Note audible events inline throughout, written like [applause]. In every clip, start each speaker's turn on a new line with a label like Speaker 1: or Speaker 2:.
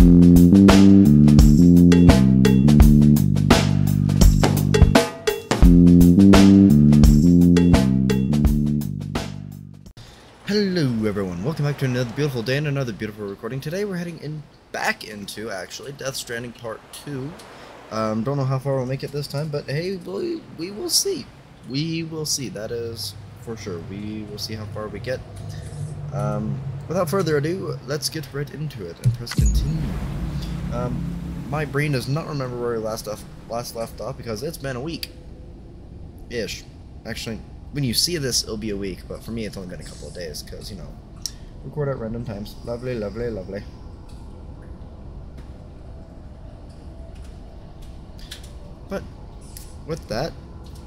Speaker 1: Hello everyone, welcome back to another beautiful day and another beautiful recording. Today we're heading in back into, actually, Death Stranding Part 2. Um, don't know how far we'll make it this time, but hey, we, we will see. We will see, that is for sure. We will see how far we get. Um, without further ado, let's get right into it and press continue. Um, my brain does not remember where we last, off, last left off because it's been a week. Ish. Actually, when you see this, it'll be a week, but for me, it's only been a couple of days because, you know, record at random times. Lovely, lovely, lovely. But with that,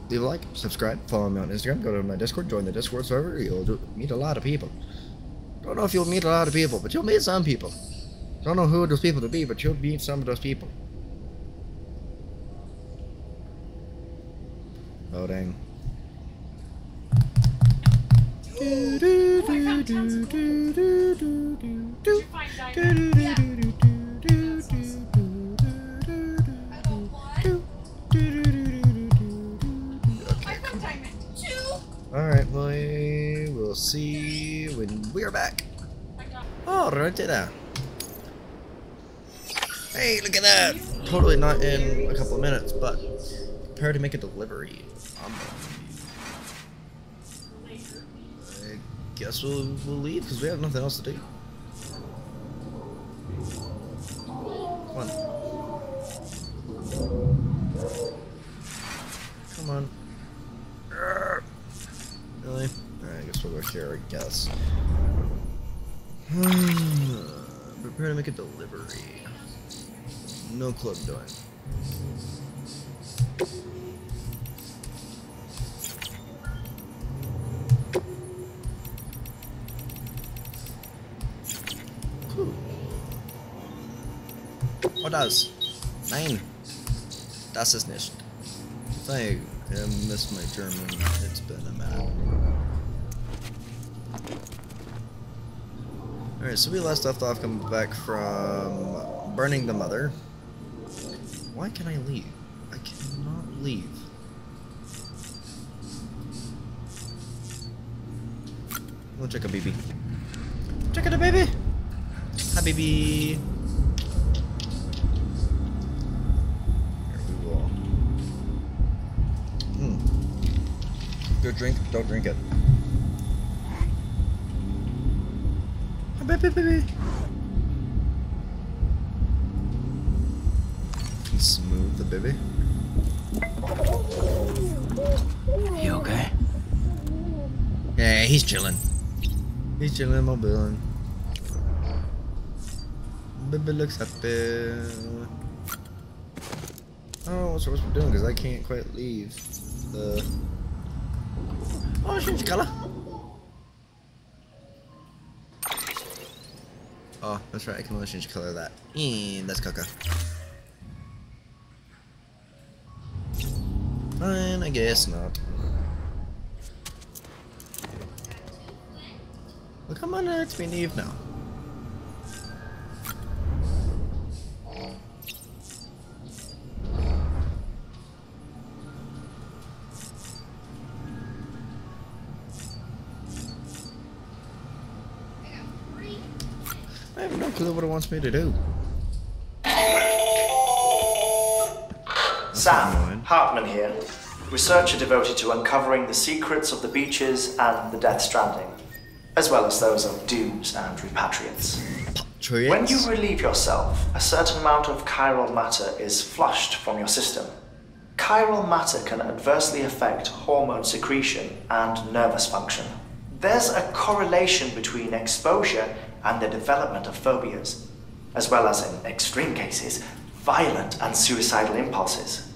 Speaker 1: leave a like, subscribe, follow me on Instagram, go to my Discord, join the Discord server. You'll meet a lot of people. Don't know if you'll meet a lot of people, but you'll meet some people. Don't know who those people to be, but you'll meet some of those people. Oh, Loading. Alright, we will see when we are back. Oh, right there. Hey, look at that! Totally not in a couple of minutes, but prepare to make a delivery. Um, I guess we'll, we'll leave because we have nothing else to do. Come on. Come on. Really? I guess we'll go here, I guess. [sighs] Prepare to make a delivery. No clue I'm doing. Oh, das? Nein. Das ist nicht. I I miss my German. It's been a minute. Alright, so we last left off coming back from burning the mother. Why can I leave? I cannot leave. We'll check a baby. Check it a baby! Hi baby! Will. Hmm. Good drink, don't drink it. Hi baby baby! Can smooth the baby.
Speaker 2: You okay?
Speaker 1: Yeah, he's chilling. He's chilling, mobiling. Baby looks happy. I don't know what we're supposed to be doing because I can't quite leave the. Oh, change color. Oh, that's right. I can only change the color of that. And that's caca. Fine, I guess not. Come on, let me leave now. What it wants me to do.
Speaker 3: Sam. Heartman here, researcher devoted to uncovering the secrets of the beaches and the Death Stranding, as well as those of dooms and repatriates. When you relieve yourself, a certain amount of chiral matter is flushed from your system. Chiral matter can adversely affect hormone secretion and nervous function. There's a correlation between exposure and the development of phobias, as well as, in extreme cases, violent and suicidal impulses.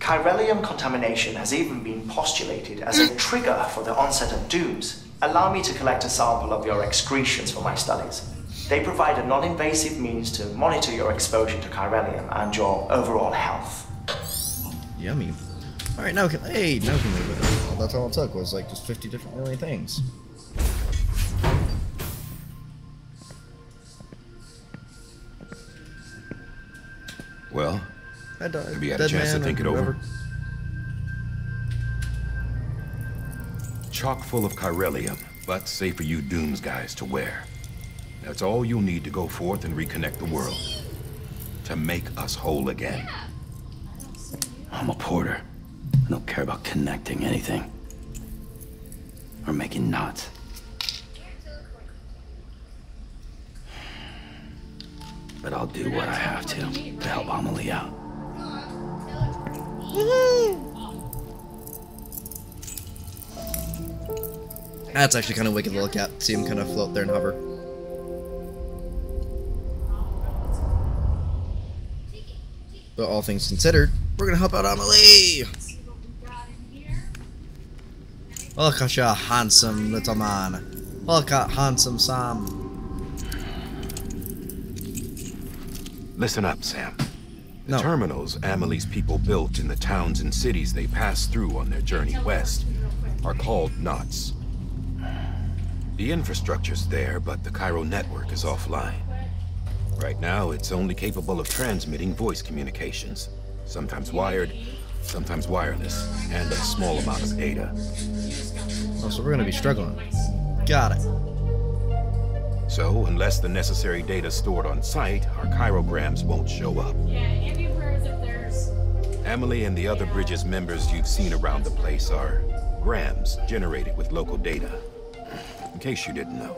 Speaker 3: Chiralium contamination has even been postulated as a mm. trigger for the onset of dooms. Allow me to collect a sample of your excretions for my studies. They provide a non-invasive means to monitor your exposure to chiralium and your overall health.
Speaker 1: Yummy. Alright, now can hey, now can leave it. Well, that's all it took was like just 50 different million things.
Speaker 4: Well,
Speaker 1: I died.
Speaker 4: have you had a chance to think
Speaker 1: or
Speaker 4: it over? Chock full of chiralium, but safe for you Dooms guys to wear. That's all you'll need to go forth and reconnect the world. To make us whole again.
Speaker 2: I'm a porter. I don't care about connecting anything. Or making knots. But I'll do what I have to to help Amelie out.
Speaker 1: That's actually kind of wicked to look at. See him kind of float there and hover. But all things considered, we're gonna help out Amelie. Look at your handsome little man. Look at handsome Sam.
Speaker 4: Listen up, Sam. The
Speaker 1: No.
Speaker 4: terminals Amelie's people built in the towns and cities they passed through on their journey west are called knots. The infrastructure's there, but the chiral network is offline. Right now, it's only capable of transmitting voice communications, sometimes wired, sometimes wireless, and a small amount of data.
Speaker 1: Oh, so we're gonna be struggling. Got it.
Speaker 4: So, unless the necessary data stored on site, our chiralgrams won't show up.
Speaker 5: Yeah, Andy approves if there's
Speaker 4: Amelie and the other Bridges members you've seen around the place are grams generated with local data. In case you didn't know.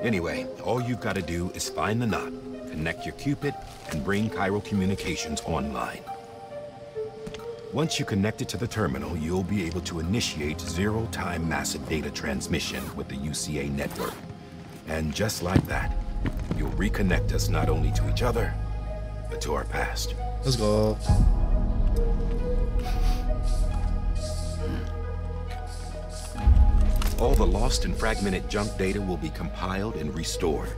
Speaker 4: Anyway, all you've got to do is find the knot, connect your Q-pid, and bring Chiral Communications online. Once you connect it to the terminal, you'll be able to initiate zero-time massive data transmission with the UCA network. And just like that, you'll reconnect us not only to each other, but to our past.
Speaker 1: Let's go.
Speaker 4: All the lost and fragmented junk data will be compiled and restored.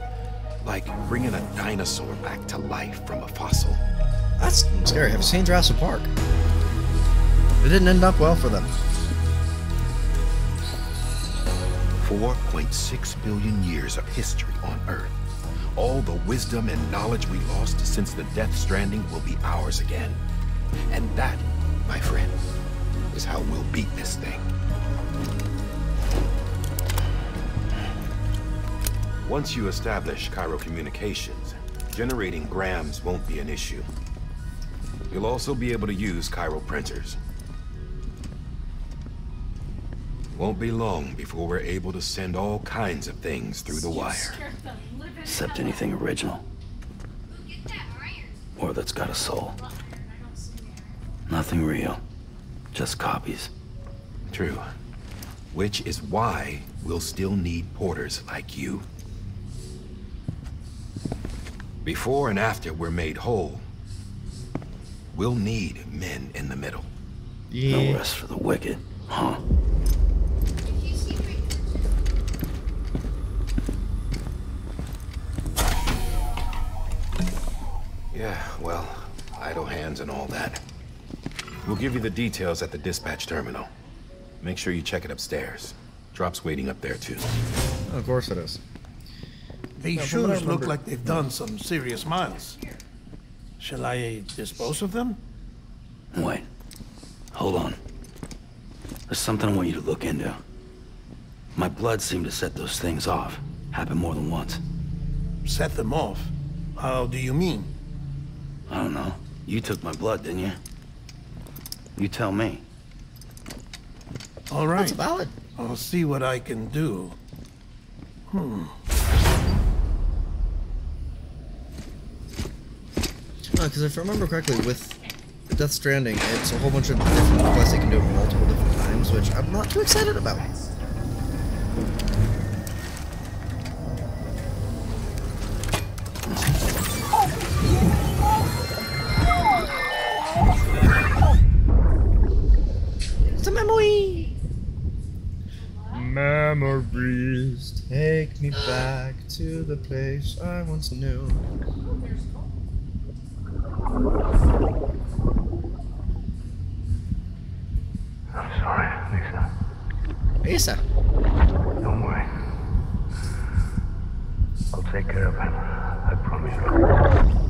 Speaker 4: Like bringing a dinosaur back to life from a fossil.
Speaker 1: That's scary. Have you seen Jurassic Park? It didn't end up well for them.
Speaker 4: 4.6 billion years of history on Earth. All the wisdom and knowledge we lost since the Death Stranding will be ours again. And that, my friend, is how we'll beat this thing. Once you establish Chiral Communications, generating grams won't be an issue. You'll also be able to use chiral printers. Won't be long before we're able to send all kinds of things through the wire.
Speaker 5: scared the living
Speaker 2: Except anything original. Or that's got a soul. Nothing real. Just copies.
Speaker 4: True. Which is why we'll still need porters like you. Before and after we're made whole, we'll need men in the middle.
Speaker 2: No rest for the wicked, huh?
Speaker 4: Yeah, well, idle hands and all that. We'll give you the details at the dispatch terminal. Make sure you check it upstairs. Drop's waiting up there, too.
Speaker 1: Of course it is.
Speaker 6: These
Speaker 1: Yeah, from what I
Speaker 6: shoes look like they've done some serious miles. Shall I dispose of them?
Speaker 2: Wait. Hold on. There's something I want you to look into. My blood seemed to set those things off. Happened more than once.
Speaker 6: Set them off. How do you mean?
Speaker 2: I don't know. You took my blood, didn't you? You tell me.
Speaker 6: All right.
Speaker 1: That's valid.
Speaker 6: I'll see what I can do. Hmm.
Speaker 1: Uh, no, because if I remember correctly, with Death Stranding, it's a whole bunch of different quests they can do it multiple different times, which I'm not too excited about. Memories take me back to the place I once knew.
Speaker 7: I'm sorry, Lisa.
Speaker 1: Asa.
Speaker 7: Don't worry. I'll take care of him. I promise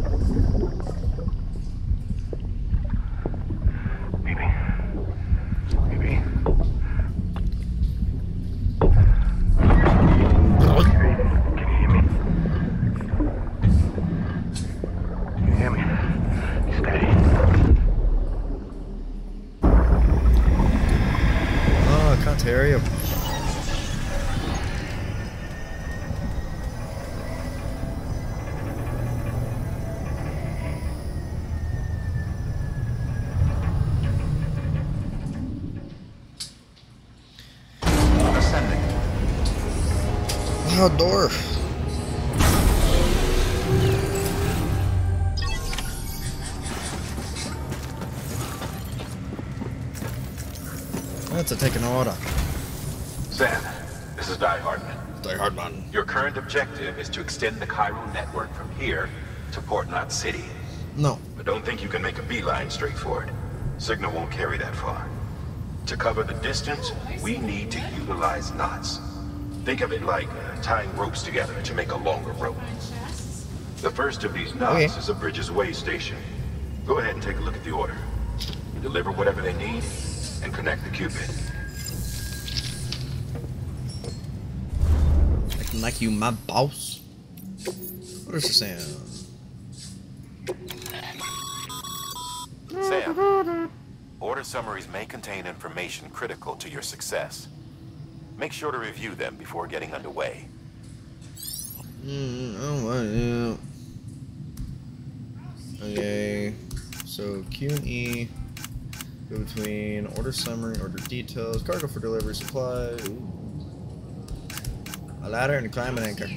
Speaker 4: objective is to extend the chiral network from here to Port Knot City.
Speaker 1: No.
Speaker 4: But don't think you can make a beeline straight for it. Signal won't carry that far. To cover the distance, we need to utilize knots. Think of it like uh, tying ropes together to make a longer rope. The first of these knots
Speaker 1: Okay.
Speaker 4: is a Bridges Way station. Go ahead and take a look at the order. Deliver whatever they need, and connect the
Speaker 1: Q-pid. Like you, my boss. What is the sound?
Speaker 4: Sam, order summaries may contain information critical to your success. Make sure to review them before getting underway.
Speaker 1: Mm, oh? Yeah. Okay. So Q and E go between order summary, order details, cargo for delivery, supply. Ooh. A ladder and climbing anchor.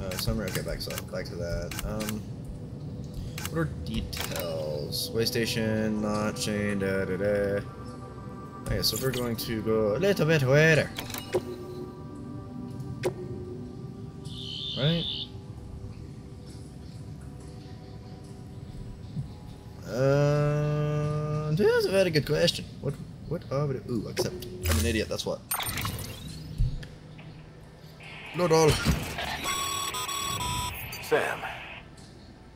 Speaker 1: Uh, summary. Okay, back so back to that. Um. what are details. Waystation, not chain. Da da da. Okay, so we're going to go a little bit later. Right? Uh, that's a very good question. What, what are we, ooh, accept. I'm an idiot, that's what. Not all.
Speaker 4: Sam,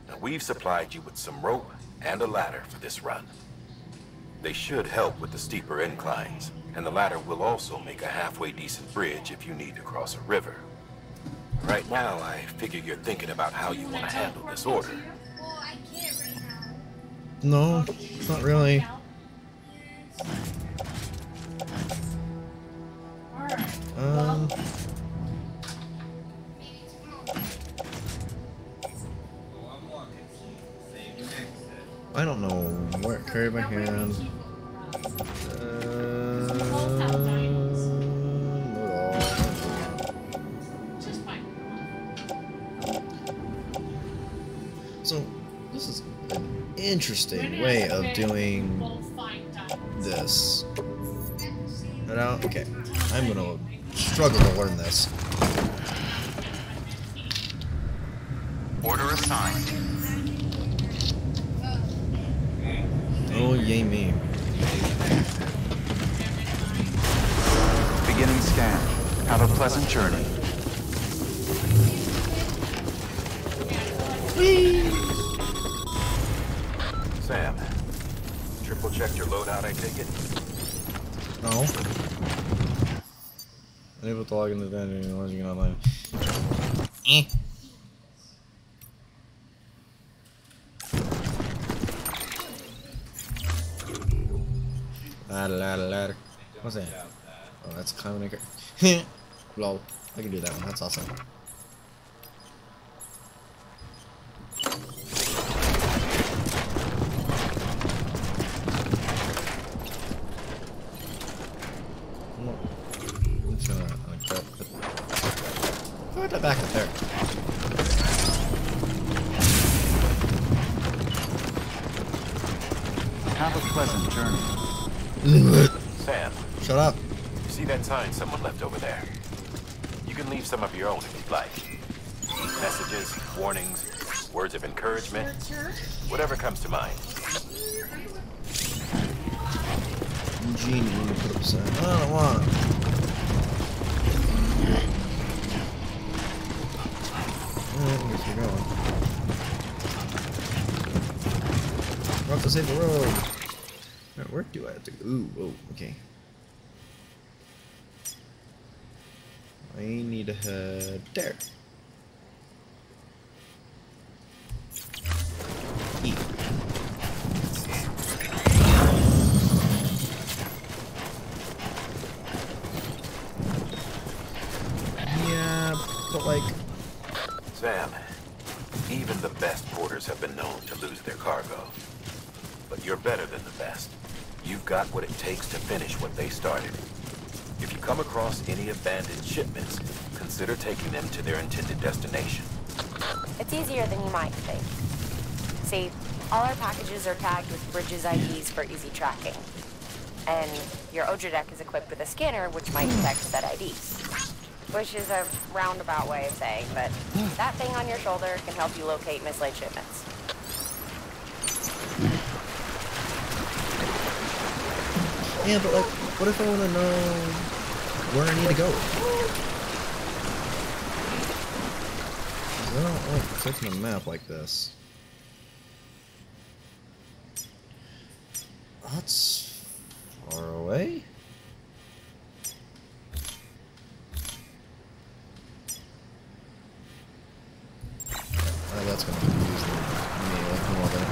Speaker 4: now we've supplied you with some rope and a ladder for this run. They should help with the steeper inclines, and the ladder will also make a halfway decent bridge if you need to cross a river. Right now, I figure you're thinking about how you want to handle this order.
Speaker 1: No, not really. Um. I don't know where carry my hand. Uh. So, this is an interesting way of doing this. I don't, okay, I'm gonna struggle to learn this.
Speaker 8: Order assigned.
Speaker 1: Oh, yay me.
Speaker 8: Beginning scan. Have a pleasant journey.
Speaker 4: Sam, triple checked your loadout, I take it?
Speaker 1: No. Unable to log into the dungeon, lodging online. Eh. A. [laughs] Lol. I can do that one. That's awesome.
Speaker 4: Your own if you'd like. Messages, warnings, words of encouragement, whatever comes to mind.
Speaker 1: Genie, you can put up a sign. I don't want. I guess we're going. We're to save the road. Alright, where do I have to go? Ooh, whoa, okay. I need to head there. E. Yeah, but like,
Speaker 4: Sam, even the best porters have been known to lose their cargo. But you're better than the best. You've got what it takes to finish what they started. If you come across any abandoned shipments, consider
Speaker 5: consider taking them to their intended destination.
Speaker 9: It's easier than you might think. See, all our packages are tagged with Bridges IDs for easy tracking. And your Odradek is equipped with a scanner which might detect said IDs. Which is a roundabout way of saying but that thing on your shoulder can help you locate mislaid shipments.
Speaker 1: Yeah, but like, what if I want to know where I need to go? I don't like clicking a map like this. That's far away. Oh, that's gonna confuse me like no other.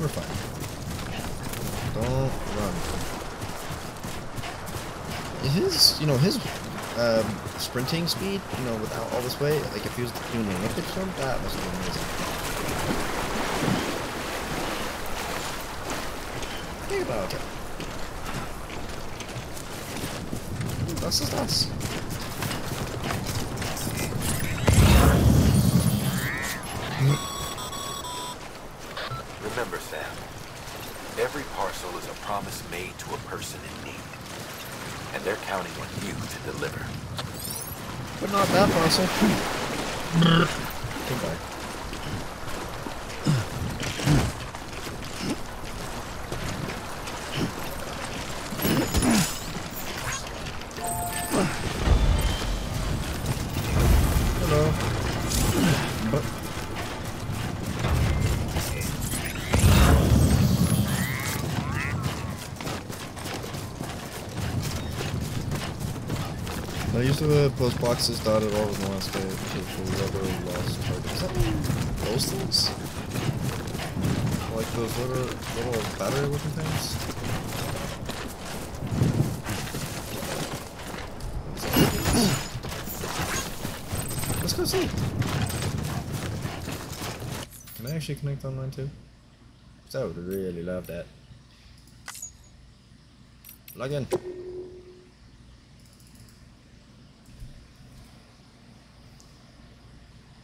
Speaker 1: We're fine. Don't run. His, you know, his um, sprinting speed, you know, without all this weight, like if he was doing the Olympics jump, that must be amazing. Think about it.
Speaker 5: To
Speaker 1: post boxes dotted all over the landscape for whoever lost targets. Those things? Like those little, little battery looking things? [coughs] Let's go see. Can I actually connect online too? 'Cause I would really love that. Log in.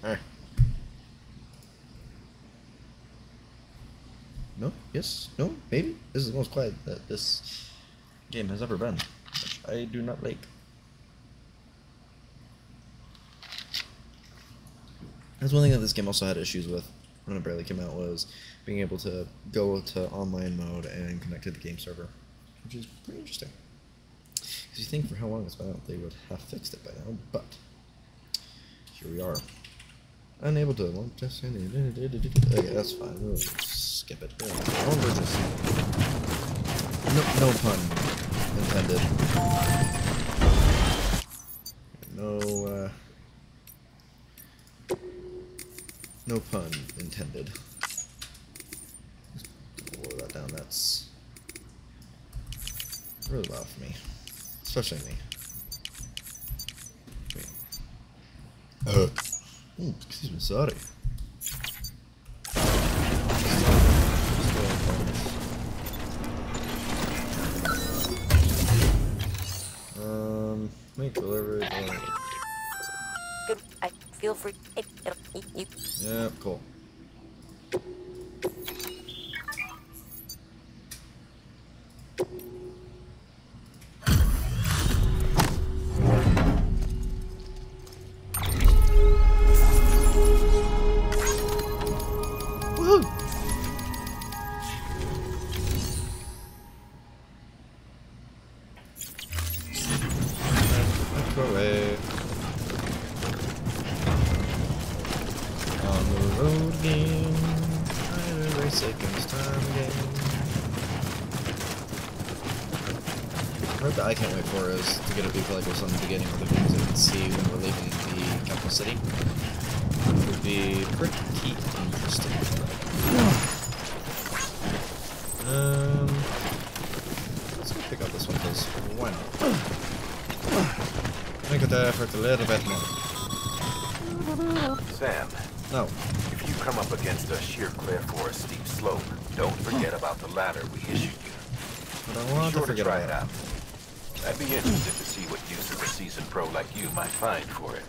Speaker 1: Alright. No? Yes? No? Maybe? This is the most quiet that this game has ever been. Which I do not like. That's one thing that this game also had issues with when it barely came out was being able to go to online mode and connect to the game server, which is pretty interesting. Because you think for how long it's been out, they would have fixed it by now, but here we are. Unable to launch Okay, that's fine. Skip it. Bridges. No, no pun intended. No, uh, no pun intended. Just lower that down. That's really loud for me, especially me. Uh. Ooh, excuse me, sorry. Make delivery. delivery.
Speaker 9: Good. I feel free. You.
Speaker 1: Yeah, cool. A little bit more.
Speaker 4: Sam.
Speaker 1: No.
Speaker 4: If you come up against a sheer cliff or a steep slope, don't forget about the ladder we issued you.
Speaker 1: But I want
Speaker 4: Be sure
Speaker 1: to
Speaker 4: to try it out. I'd be interested to see what use of a seasoned pro like you might find for it.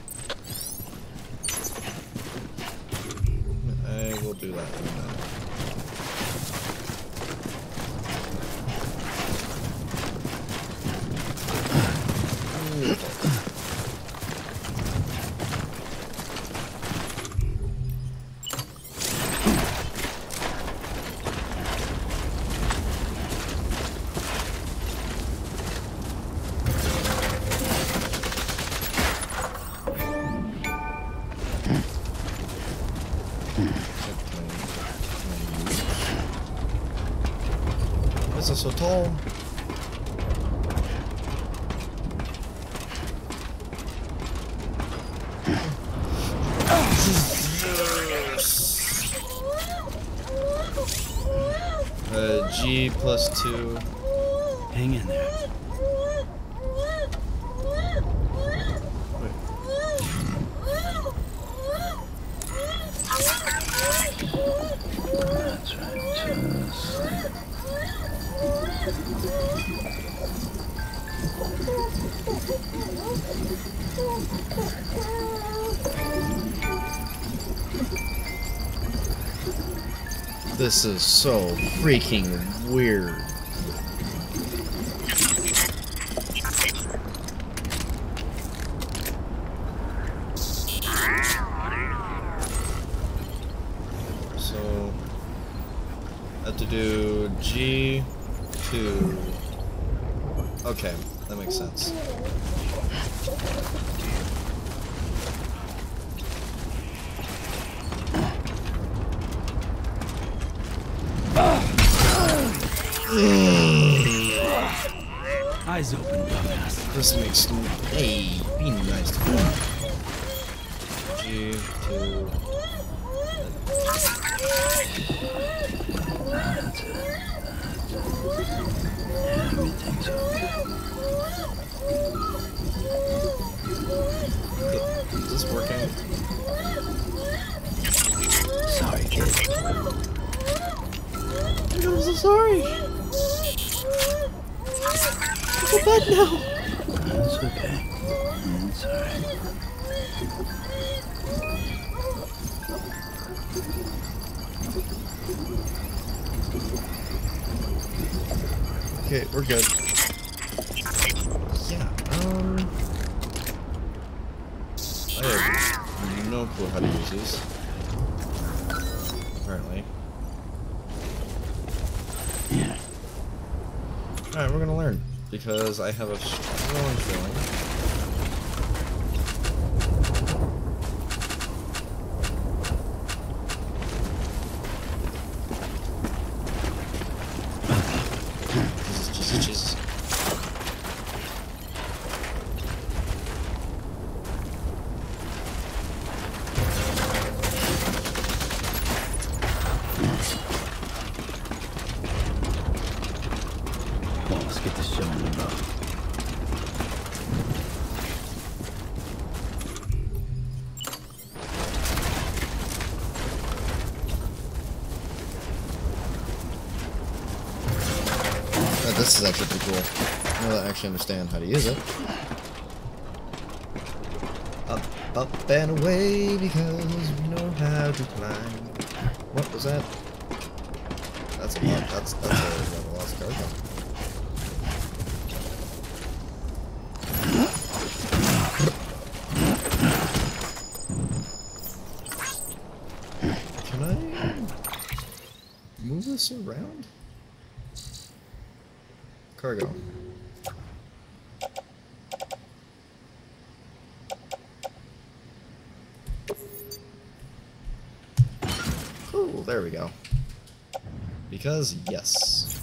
Speaker 1: This is so freaking weird. So, I have to do G2. Okay, that makes sense. This makes. Hey, this is actually pretty cool. Now that I actually understand how to use it. Up, up and away because we know how to climb. What was that? That's a. That's that's a level lost cargo. Can I move this around? Cargo. Cool, there we go. Because, yes.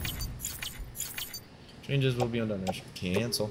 Speaker 1: Changes will be on donation. Cancel.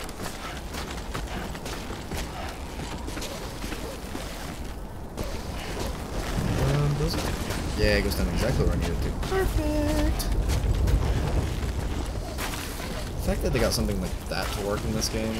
Speaker 1: Yeah, it goes down exactly where I need it to. Perfect! The fact that they got something like that to work in this game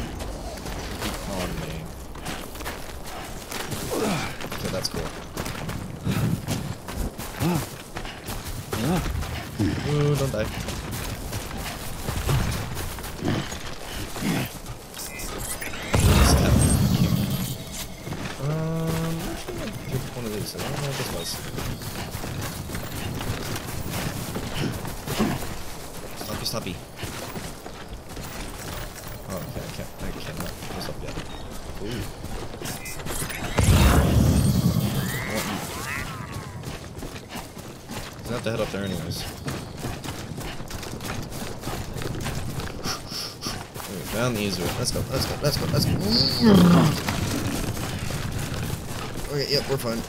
Speaker 1: user. Let's go, let's go, let's go, let's go. Okay, yep, we're fine.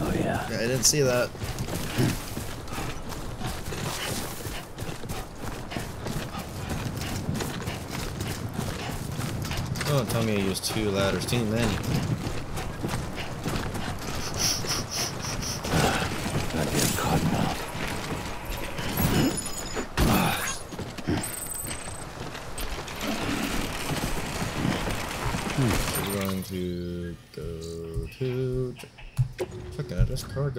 Speaker 2: Oh, yeah.
Speaker 1: yeah I didn't see that. Oh, tell me I used two ladders. Team man. heard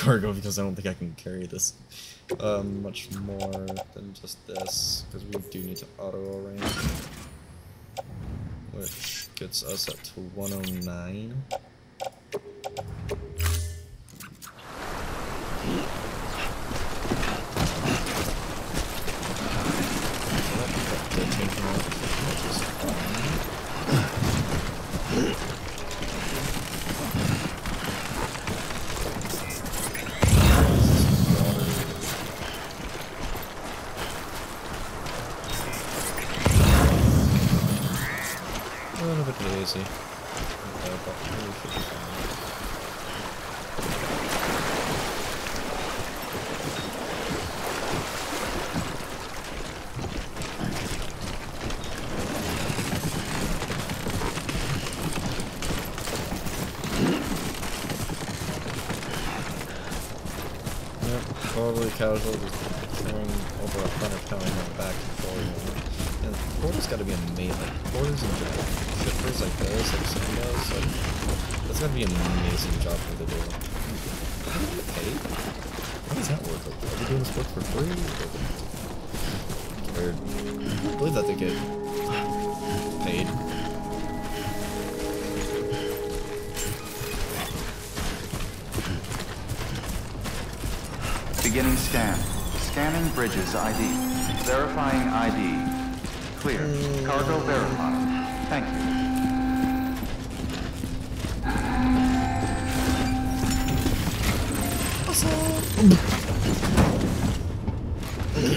Speaker 1: cargo because I don't think I can carry this um, much more than just this, because we do need to auto-arrange, which gets us up to 109. How does that? Like, are they doing this work for free? Or, I believe that they get paid.
Speaker 8: Beginning scan. Scanning bridges ID. Verifying ID. Clear. Cargo verified. Thank you.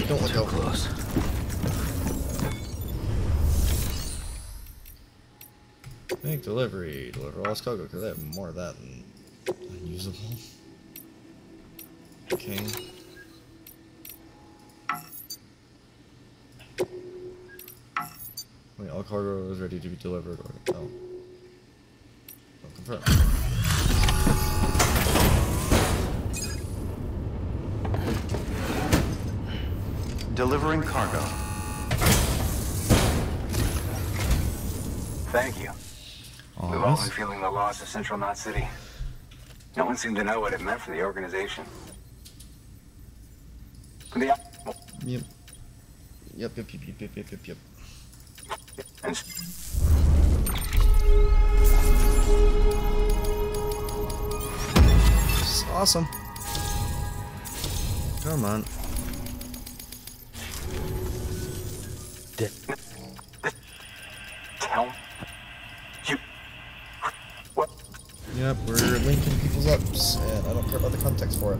Speaker 1: Don't look out.
Speaker 2: Close.
Speaker 1: Make delivery. Deliver all this cargo because I have more of that than unusable. Okay. Wait, all cargo is ready to be delivered or. Oh, confirm.
Speaker 8: Delivering cargo.
Speaker 10: Thank you.
Speaker 1: Oh,
Speaker 10: We've all been feeling the loss of Central Knot City. No one seemed to know what it meant for the organization. The,
Speaker 1: Yep. Yep, yep, yep, yep, yep, yep, yep, yep.
Speaker 10: and
Speaker 1: awesome. Come on. About the context for it.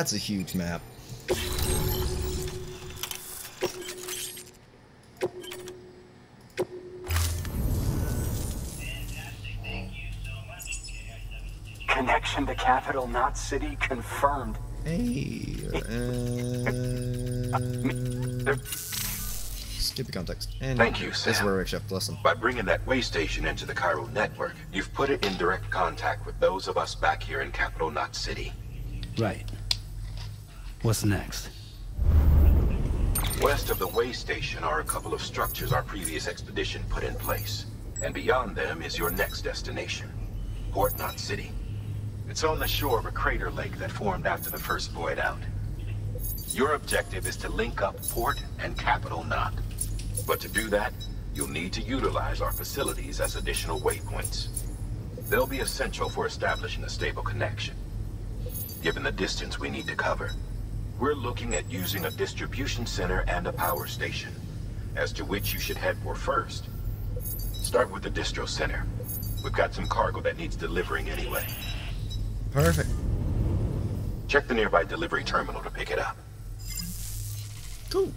Speaker 1: That's a huge map.
Speaker 10: connection to Capital Knot City confirmed.
Speaker 1: Hey, uh, skip the context. And
Speaker 4: Thank you,
Speaker 1: This is
Speaker 4: Sam.
Speaker 1: where Rick Chef, listen.
Speaker 4: By bringing that way station into the chiral network, you've put it in direct contact with those of us back here in Capital Knot City.
Speaker 2: Right. What's next?
Speaker 4: West of the way station are a couple of structures our previous expedition put in place. And beyond them is your next destination, Port Knot City. It's on the shore of a crater lake that formed after the first void out. Your objective is to link up Port and Capital Knot. But to do that, you'll need to utilize our facilities as additional waypoints. They'll be essential for establishing a stable connection. Given the distance we need to cover, we're looking at using a distribution center and a power station, as to which you should head for first. Start with the distro center. We've got some cargo that needs delivering anyway.
Speaker 1: Perfect.
Speaker 4: Check the nearby delivery terminal to pick it up.
Speaker 1: Cool.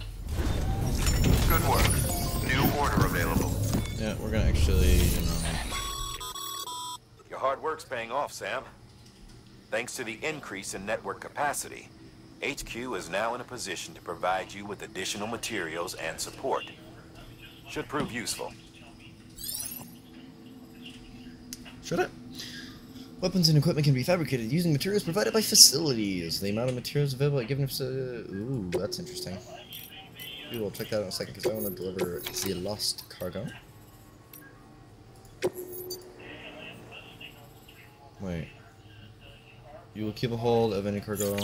Speaker 8: Good work. New order available.
Speaker 1: Yeah, we're gonna actually, you know.
Speaker 11: Your hard work's paying off, Sam. Thanks to the increase in network capacity, HQ is now in a position to provide you with additional materials and support. Should prove useful.
Speaker 1: Should it? Weapons and equipment can be fabricated using materials provided by facilities. The amount of materials available at given facility. Ooh, that's interesting. We will check that out in a second because I want to deliver the lost cargo. Wait. You will keep a hold of any cargo.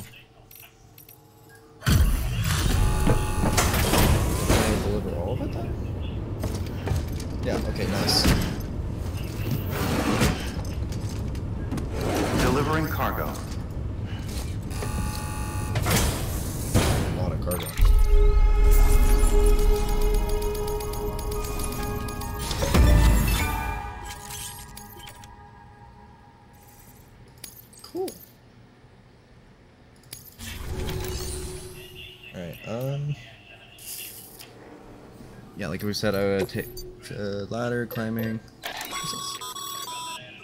Speaker 1: Yeah, okay, nice.
Speaker 8: Delivering cargo.
Speaker 1: A lot of cargo. Cool. Alright, um... Yeah, like we said, I would take uh, ladder, climbing...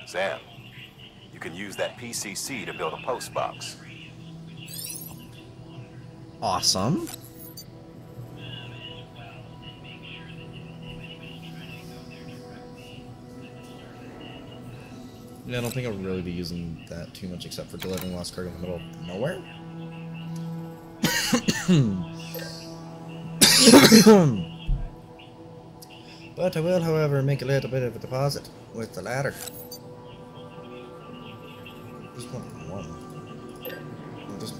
Speaker 11: Sam,
Speaker 4: You can use that PCC to build a post box.
Speaker 1: Awesome. Yeah, I don't think I'll really be using that too much except for delivering lost cargo in the middle of nowhere. [coughs] [coughs] [coughs] but I will, however, make a little bit of a deposit with the ladder. Just one. Just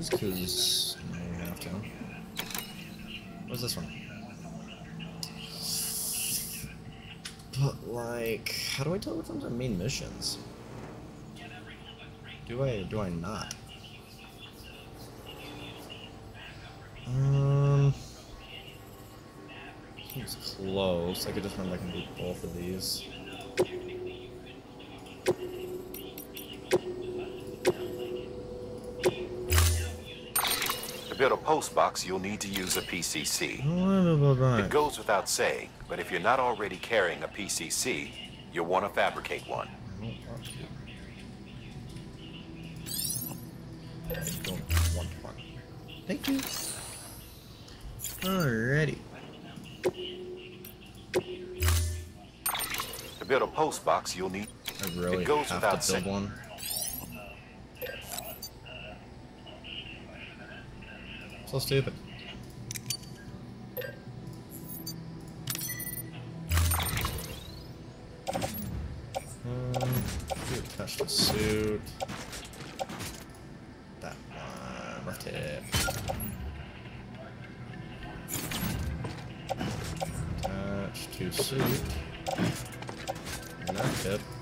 Speaker 1: orders, because we have to. What's this one? But, like, how do I tell which ones are main missions? Do I do I not? Um, seems close. I could just run like and do both of these.
Speaker 4: Build a post box, you'll need to use a PCC.
Speaker 1: What about that?
Speaker 4: It goes without saying, but if you're not already carrying a PCC, you'll want to fabricate one.
Speaker 1: I don't want to. I don't want one. Thank you. Alrighty.
Speaker 4: To build a post box, you'll need.
Speaker 1: I really
Speaker 4: It goes
Speaker 1: have
Speaker 4: without
Speaker 1: to build
Speaker 4: saying.
Speaker 1: one. So stupid. Um, attach the suit. That one, left hip. Attach to suit. Hip. Is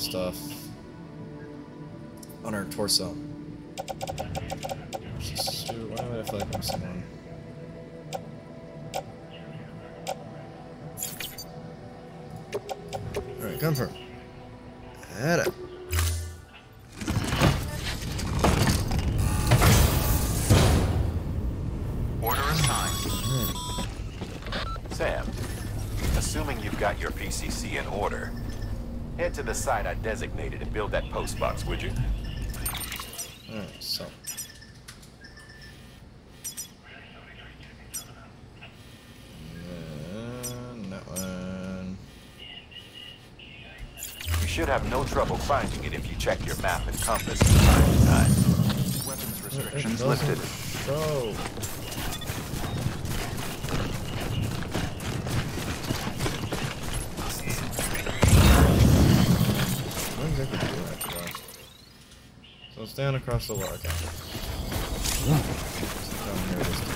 Speaker 1: stuff on our torso. Just, I missing
Speaker 4: site I designated and build that post box, would you?
Speaker 1: Alright, so. And that one.
Speaker 4: You should have no trouble finding it if you check your map and compass from time to time.
Speaker 8: Weapons restrictions lifted.
Speaker 1: Show. Stand across the. Okay. Down here is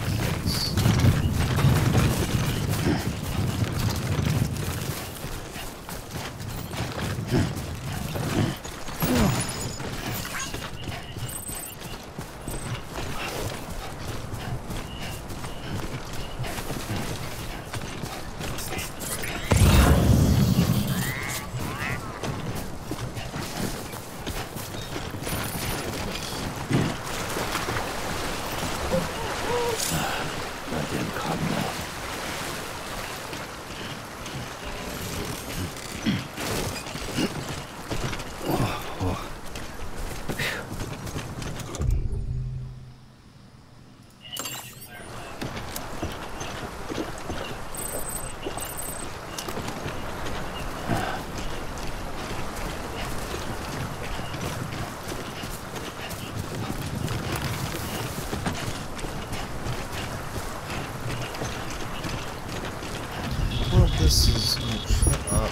Speaker 1: this is... Shut up.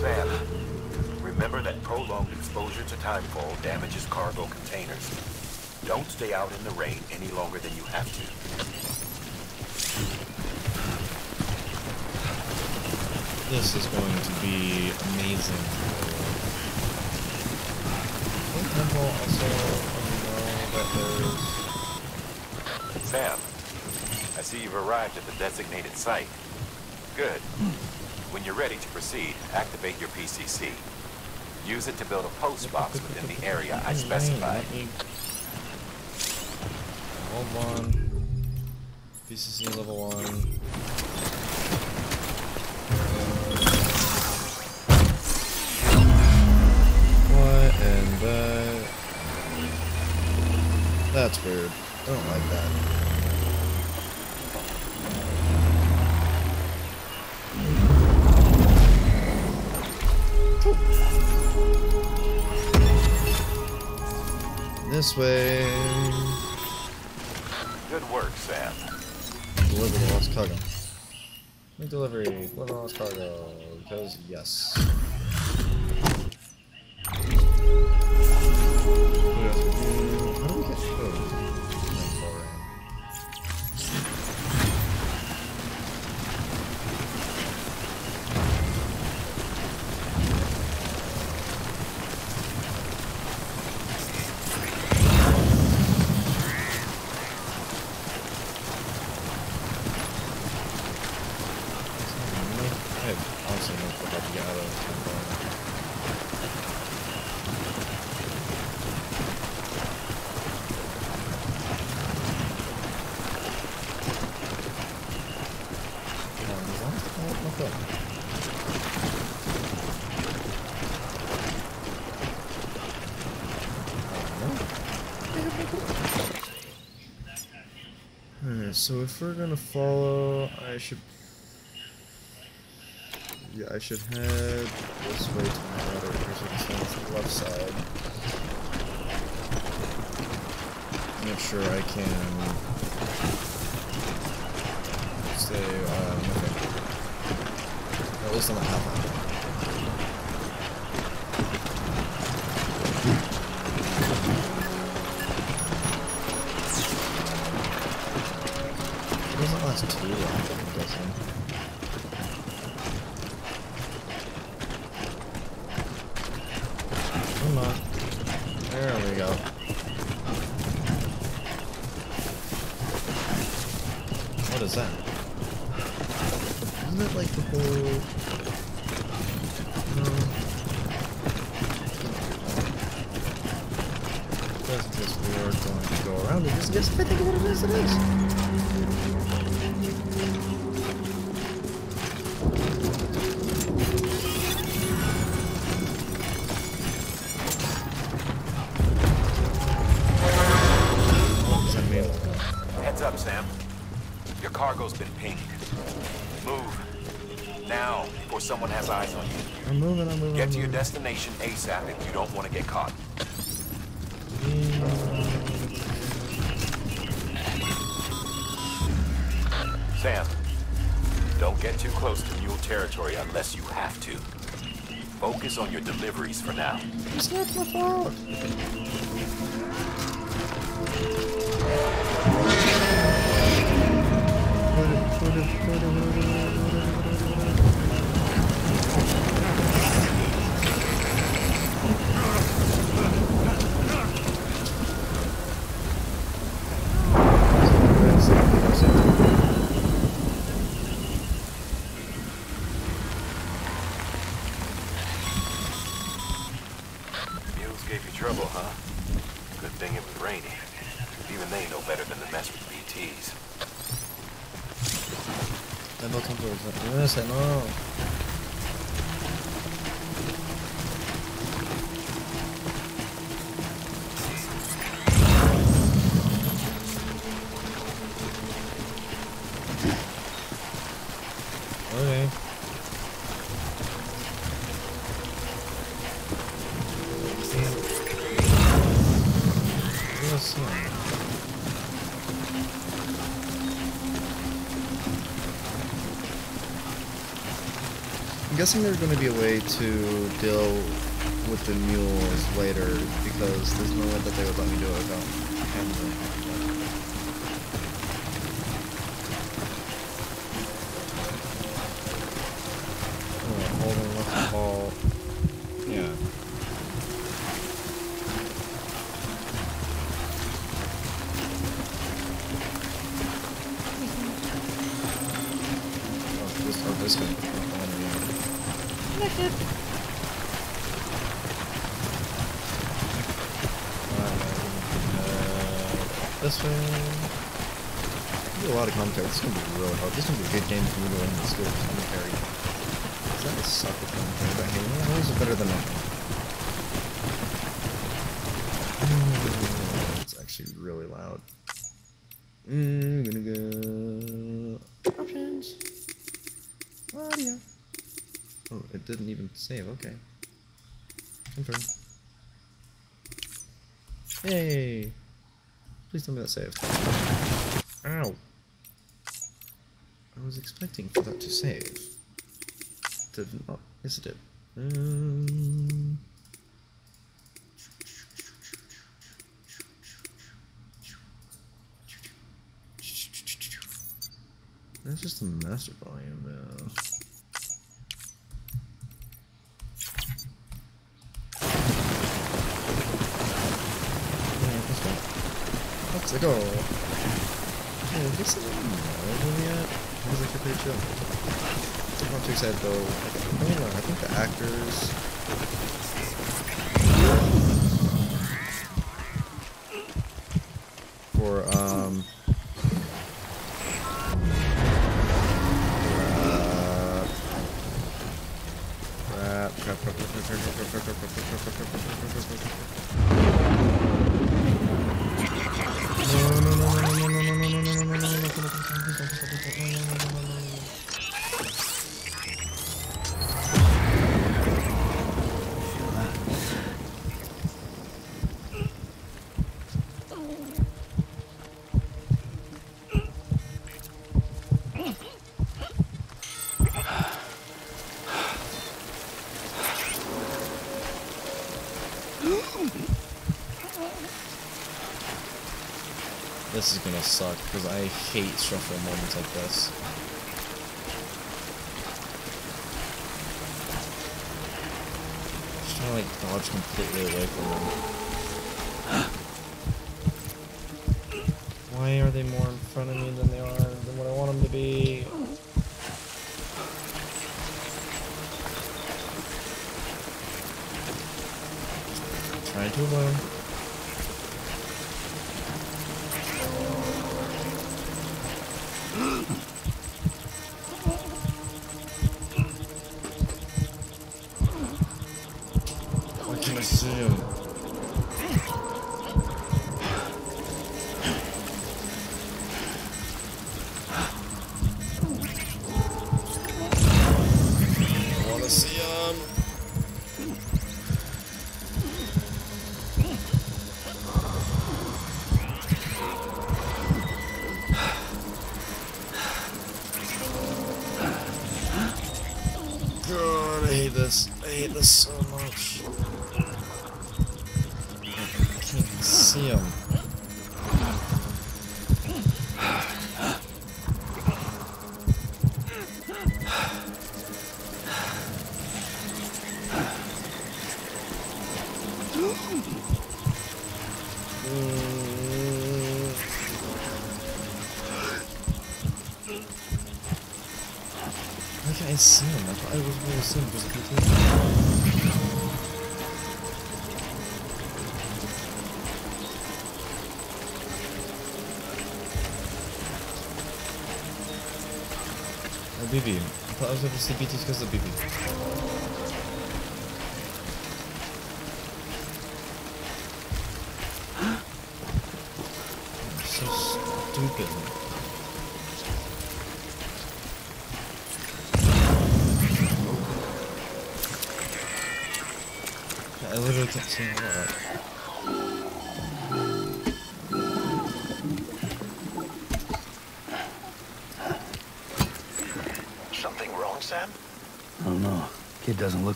Speaker 4: Sam, remember that prolonged exposure to timefall damages cargo containers. Don't stay out in the rain any longer than you have to.
Speaker 1: This is going to be amazing. Temple also, know that there's
Speaker 4: Sam, I see you've arrived at the site. Good. When you're ready to proceed, activate your PCC. Use it to build a post box within the area I specified.
Speaker 1: Hold on. PCC level 1. What and that? That's weird. I don't like that. This way.
Speaker 4: Good work, Sam.
Speaker 1: Deliver the lost cargo. Delivery. Deliver the lost cargo. Because, yes. So if we're gonna follow, I should... Yeah, I should head this way to my right, or to the left side. Make sure I can stay, um, okay. At least on the half
Speaker 4: ASAP if you don't want to get caught. Sam, don't get too close to mule territory unless you have to. Focus on your deliveries for now.
Speaker 1: My fault. guessing there's going to be a way to deal with the mules later because there's no way that they would let me do it without Save, okay. Confirm. Hey! Please tell me that saved. Ow! I was expecting for that to save. Did not. Yes, it did. Um... [laughs] That's just the master volume now. It's like, oh. Hey, is this even yet? He's like a pretty chill. I'm not too excited though. I don't know, uh, I think the actors suck, because I hate stressful moments like this. Just trying to like dodge completely away from him. This so BB. I thought I was able to see BTs because of BB.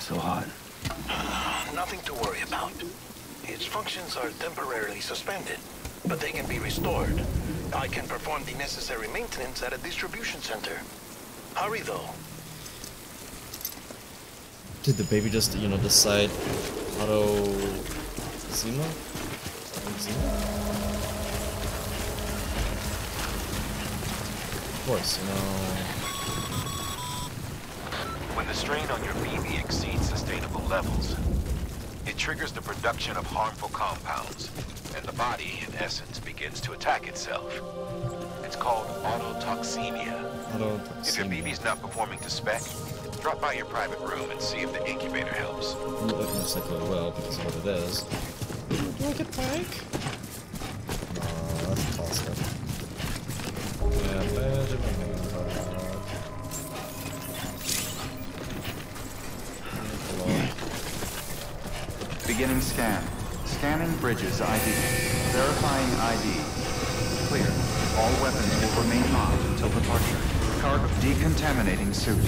Speaker 1: So
Speaker 2: hot. [sighs]
Speaker 6: Nothing to worry about. Its functions are temporarily suspended, but they can be restored. I can perform the necessary maintenance at a distribution center. Hurry, though.
Speaker 1: Did the baby just, you know, decide auto Zima? Zima? Of course, you know.
Speaker 4: When the strain on your BB exceeds sustainable levels, it triggers the production of harmful compounds, and the body, in essence, begins to attack itself. It's called autotoxemia. If your BB's not performing to spec, drop by your private room and see if the incubator helps.
Speaker 1: It most likely well because of what it is. Do I get back? No, that's positive. Yeah,
Speaker 8: Beginning scan. Scanning bridges ID. Verifying ID. Clear. All weapons will remain locked until departure. Cargo decontaminating suit.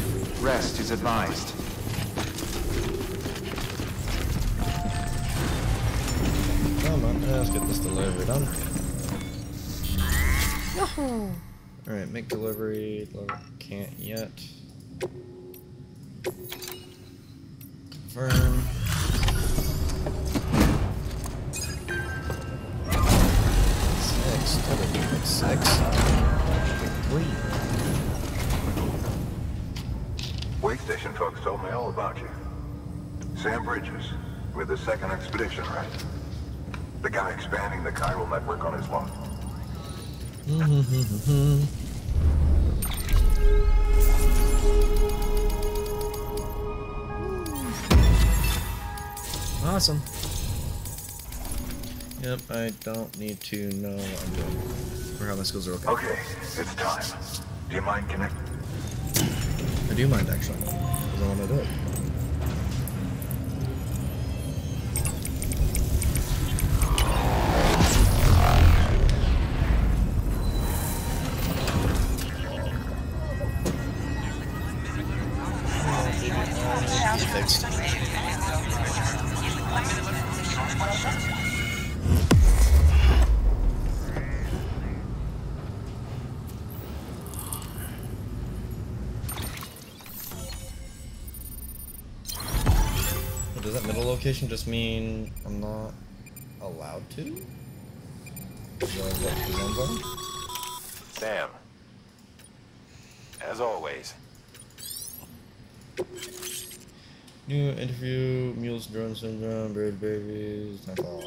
Speaker 8: Rest is advised.
Speaker 1: Come on, let's get this delivery done. Alright, make delivery. Can't yet.
Speaker 12: Mm-hmm.
Speaker 1: awesome. Yep, I don't need to know what I'm doing. Or how my skills are okay.
Speaker 12: Okay, it's time. Do you mind connecting?
Speaker 1: I do mind actually. Because I want to do it. Just mean I'm not allowed to? Is that what the zones are?
Speaker 4: Sam. As always.
Speaker 1: New interview, mules, drone syndrome, bird babies, nightfall.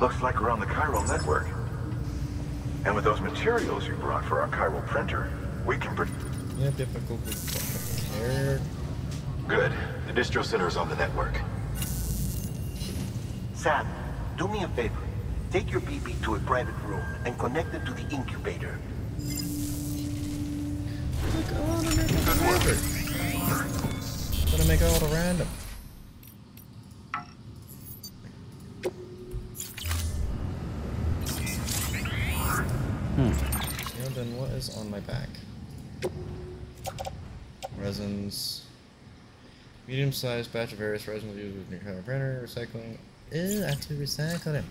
Speaker 12: Looks like we're on the chiral network. And with those materials you brought for our chiral printer, we can...
Speaker 1: Yep, yep, I.
Speaker 4: Good. The distro center is on the network.
Speaker 6: Sam, do me a favor. Take your BB to a private room and connect it to the incubator.
Speaker 1: Good work. Gonna make it all the random.
Speaker 2: Hmm.
Speaker 1: Yeah, then what is on my back? Resins. Medium-sized batch of various resins used with your printer, recycling. Ew, I have to recycle them.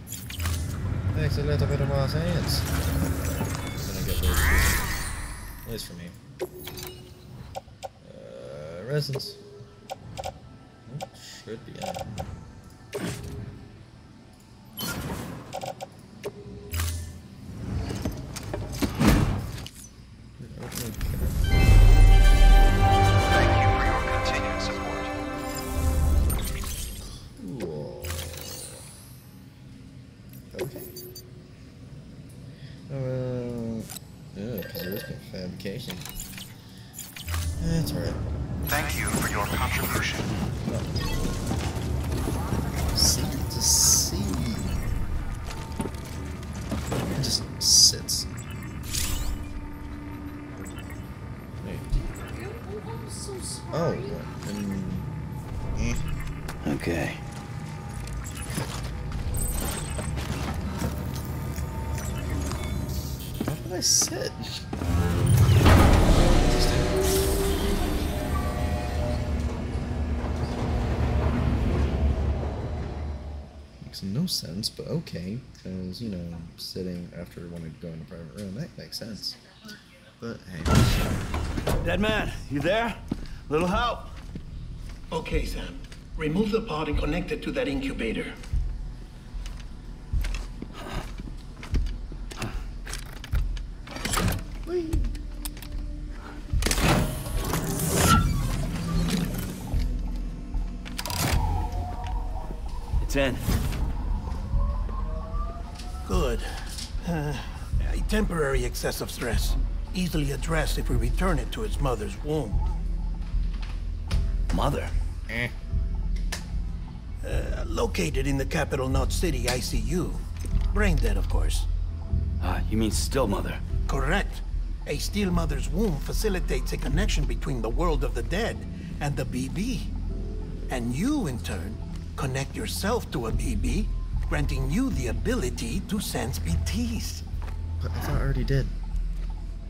Speaker 1: Makes a little bit of my sense. I'm gonna get those At least for me. Uh, resins. Should be in. Makes no sense, but okay, because, you know, sitting after when to go in a private room, that makes sense. But hey.
Speaker 13: Deadman, you there? Little help?
Speaker 6: Okay, Sam. Remove the pod and connect it to that incubator. Temporary excessive stress. Easily addressed if we return it to its mother's womb.
Speaker 2: Mother?
Speaker 1: Eh.
Speaker 6: Uh, located in the capital Knot City ICU. Brain dead, of course.
Speaker 2: Ah, uh, you mean still mother?
Speaker 6: Correct. A still mother's womb facilitates a connection between the world of the dead and the BB. And you, in turn, connect yourself to a BB, granting you the ability to sense BTs.
Speaker 1: But I thought I already did.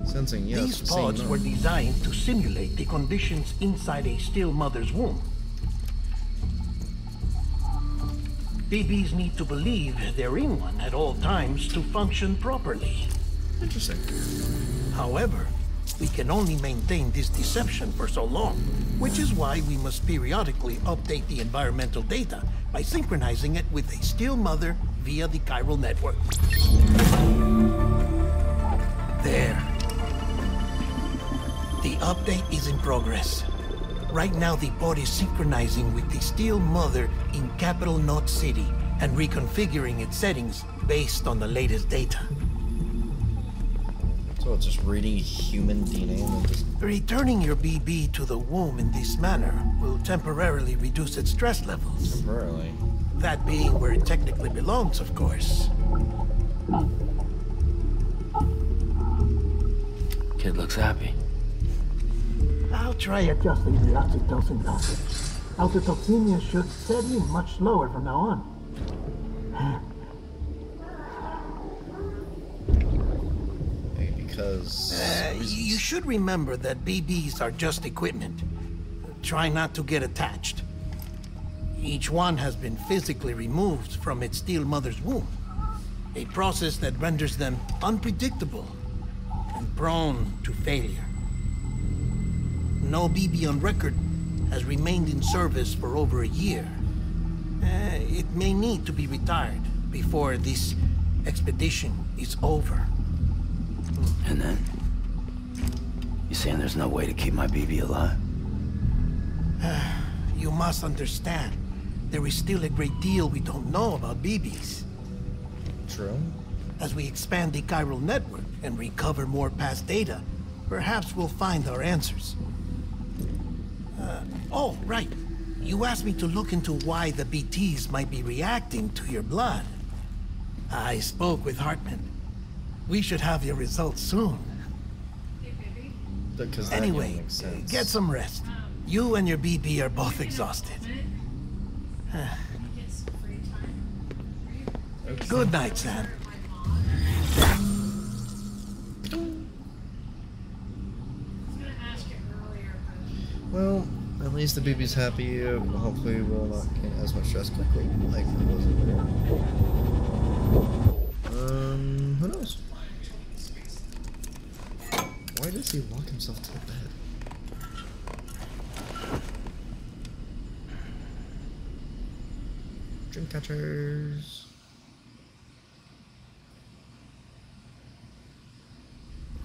Speaker 1: Sensing, yes.
Speaker 6: These pods were uh, designed to simulate the conditions inside a still mother's womb. BBs need to believe they're in one at all times to function properly.
Speaker 1: Interesting.
Speaker 6: However, we can only maintain this deception for so long, which is why we must periodically update the environmental data by synchronizing it with a still mother via the chiral network. There. The update is in progress. Right now, the pod is synchronizing with the Still mother in Capital Knot City and reconfiguring its settings based on the latest data.
Speaker 1: So it's just reading human DNA and just...
Speaker 6: Returning your BB to the womb in this manner will temporarily reduce its stress levels.
Speaker 1: Temporarily?
Speaker 6: That being where it technically belongs, of course.
Speaker 2: Kid looks happy.
Speaker 6: I'll try adjusting the oxytocin dosage. Autotoxemia should set in much slower from now on.
Speaker 1: because...
Speaker 6: Uh, you should remember that BBs are just equipment. Try not to get attached. Each one has been physically removed from its still mother's womb. A process that renders them unpredictable and prone to failure. No BB on record has remained in service for over a year. Uh, it may need to be retired before this expedition is over.
Speaker 2: And then? You saying there's no way to keep my BB alive? [sighs]
Speaker 6: you must understand, there is still a great deal we don't know about BBs.
Speaker 1: True.
Speaker 6: As we expand the chiral network and recover more past data, perhaps we'll find our answers. Uh, oh, right. You asked me to look into why the BTs might be reacting to your blood. I spoke with Heartman. We should have your results soon. Anyway, get some rest. You and your BB are both exhausted. Good night, Sam.
Speaker 1: Well, at least the baby's happy. hopefully, we'll not get as much stress quickly, like. Um, who knows? Why does he lock himself to the bed? Dream catchers.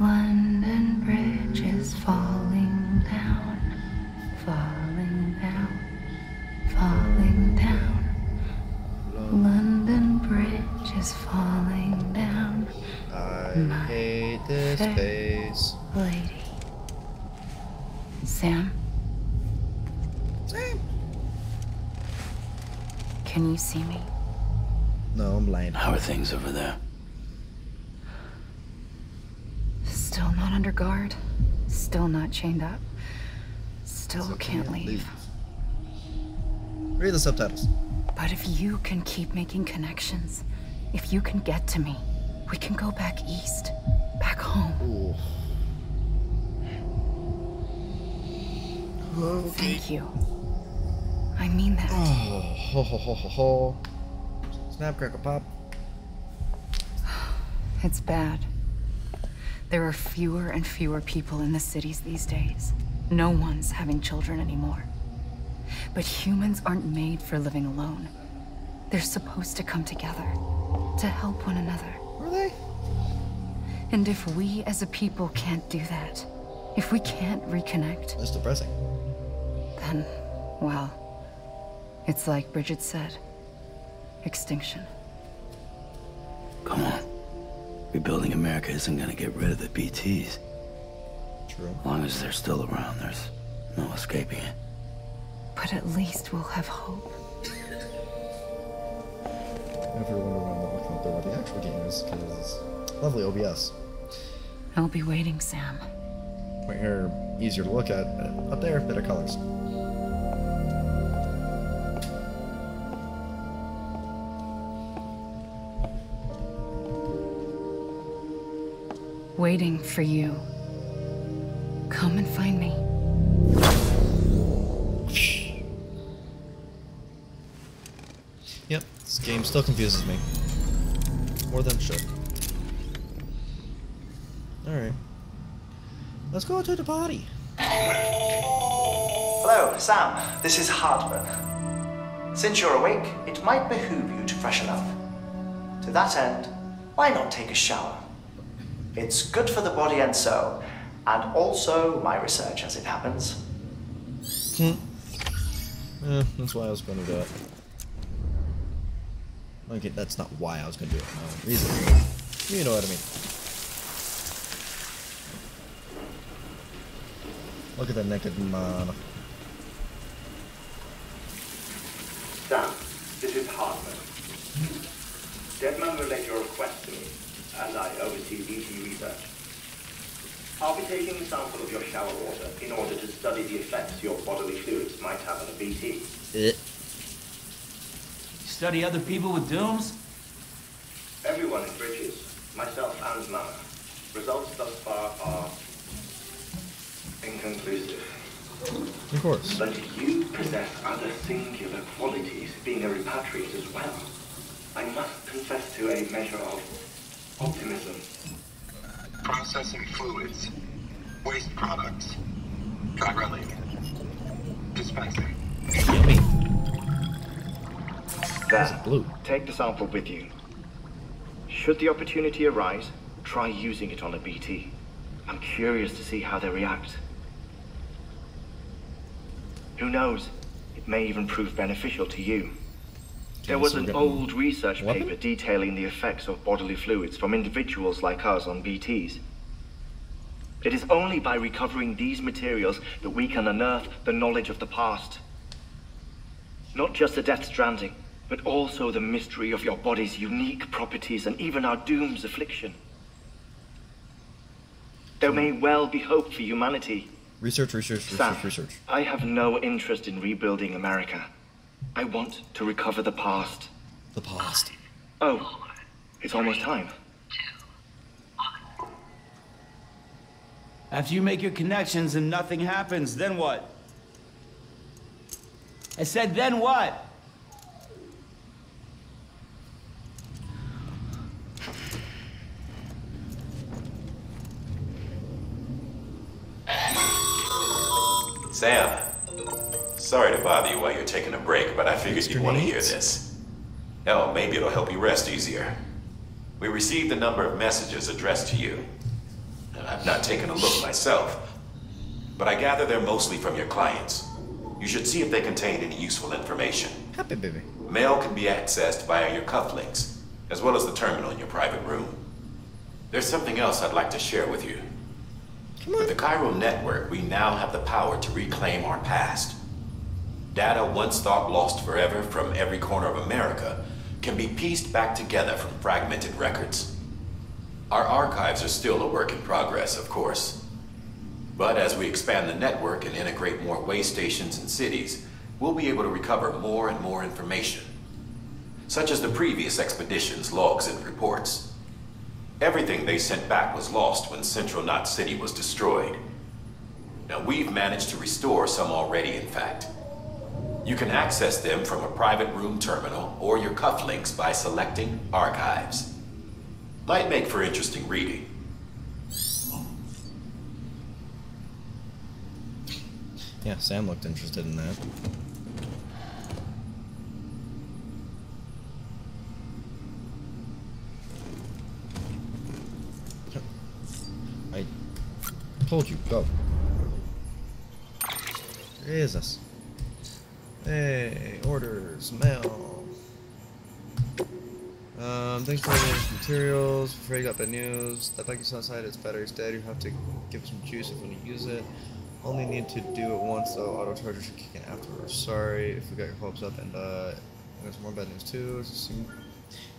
Speaker 14: London Bridge is falling down, falling down, falling down. London Bridge is falling down.
Speaker 1: I My hate this place.
Speaker 14: Lady. Sam?
Speaker 1: Sam?
Speaker 14: Can you see me?
Speaker 1: No, I'm blind.
Speaker 2: How are things over there?
Speaker 14: Still not under guard. Still not chained up. Still so can't, can't leave. leave.
Speaker 1: Read the subtitles.
Speaker 14: But if you can keep making connections, if you can get to me, we can go back east. Back home.
Speaker 1: Ooh.
Speaker 14: Okay. Thank you. I mean that.
Speaker 1: Oh, ho, ho, ho, ho, ho. Snap, crackle, pop. [sighs]
Speaker 14: It's bad. There are fewer and fewer people in the cities these days. No one's having children anymore. But humans aren't made for living alone. They're supposed to come together, to help one another.
Speaker 1: Are they?
Speaker 14: And if we as a people can't do that, if we can't reconnect...
Speaker 1: That's depressing.
Speaker 14: Then, well, it's like Bridget said. Extinction.
Speaker 2: Come on. Rebuilding America isn't gonna get rid of the BTs.
Speaker 1: True.
Speaker 2: As long as they're still around, there's no escaping it.
Speaker 14: But at least we'll have hope.
Speaker 1: If you're wondering why I'm looking up there what the actual game is, because lovely OBS.
Speaker 14: I'll be waiting, Sam.
Speaker 1: Right here, easier to look at. Up there, better colors.
Speaker 14: Waiting for you. Come and find me.
Speaker 1: Yep, this game still confuses me. More than it should. Alright. Let's go to the party.
Speaker 15: Hello, Sam. This is Heartman. Since you're awake, it might behoove you to freshen up. To that end, why not take a shower? It's good for the body and soul, and also my research as it happens.
Speaker 1: Hmm. Yeah, that's why I was going to do it. Okay, that's not why I was going to do it. No reason. You know what I mean. Look at that naked man.
Speaker 3: Sam, this is Heartman. Deadman will let your request to me as I oversee BT research. I'll be taking a sample of your shower water in order to study the effects your bodily fluids might have on a BT.
Speaker 1: It.
Speaker 16: Study other people with DOOMS?
Speaker 3: Everyone in Bridges, myself and Mama. Results thus far are inconclusive.
Speaker 1: Of course.
Speaker 3: But you possess other singular qualities, being a repatriate as well. I must confess to a measure of Optimism. Processing fluids. Waste products. Dry Dispensing.
Speaker 1: Yummy.
Speaker 3: There.
Speaker 1: blue.
Speaker 3: Take the sample with you. Should the opportunity arise, try using it on a BT. I'm curious to see how they react. Who knows? It may even prove beneficial to you. There was an old research paper detailing the effects of bodily fluids from individuals like us on BTs. It is only by recovering these materials that we can unearth the knowledge of the past. Not just the Death Stranding, but also the mystery of your body's unique properties and even our doom's affliction. There may well be hope for humanity.
Speaker 1: Research, research, research, Sam, research.
Speaker 3: I have no interest in rebuilding America. I want to recover the past.
Speaker 1: The past.
Speaker 3: Oh, it's almost time.
Speaker 16: After you make your connections and nothing happens, then what? I said, then what?
Speaker 4: Sam, sorry to bother you while you're taking a break, but I figured you'd want to hear this. Hell, maybe it'll help you rest easier. We received a number of messages addressed to you. I've not taken a look myself, but I gather they're mostly from your clients. You should see if they contain any useful information.
Speaker 1: Happy baby.
Speaker 4: Mail can be accessed via your cufflinks, as well as the terminal in your private room. There's something else I'd like to share with you. With the Chiral Network, we now have the power to reclaim our past. Data once thought lost forever from every corner of America can be pieced back together from fragmented records. Our archives are still a work in progress, of course. But as we expand the network and integrate more way stations and cities, we'll be able to recover more and more information, such as the previous expedition's logs and reports. Everything they sent back was lost when Central Knot City was destroyed. Now we've managed to restore some already, in fact. You can access them from a private room terminal or your cufflinks by selecting Archives. Might make for interesting reading.
Speaker 1: Yeah, Sam looked interested in that. I told you, go. Jesus. Hey, orders, mail. Um, thanks for the materials. Afraid you got bad news. That bike is outside, its battery's dead. You have to give some juice if you want to use it. Only need to do it once though. Auto charger should kick in afterwards. Sorry if we got your hopes up and uh there's more bad news too. See,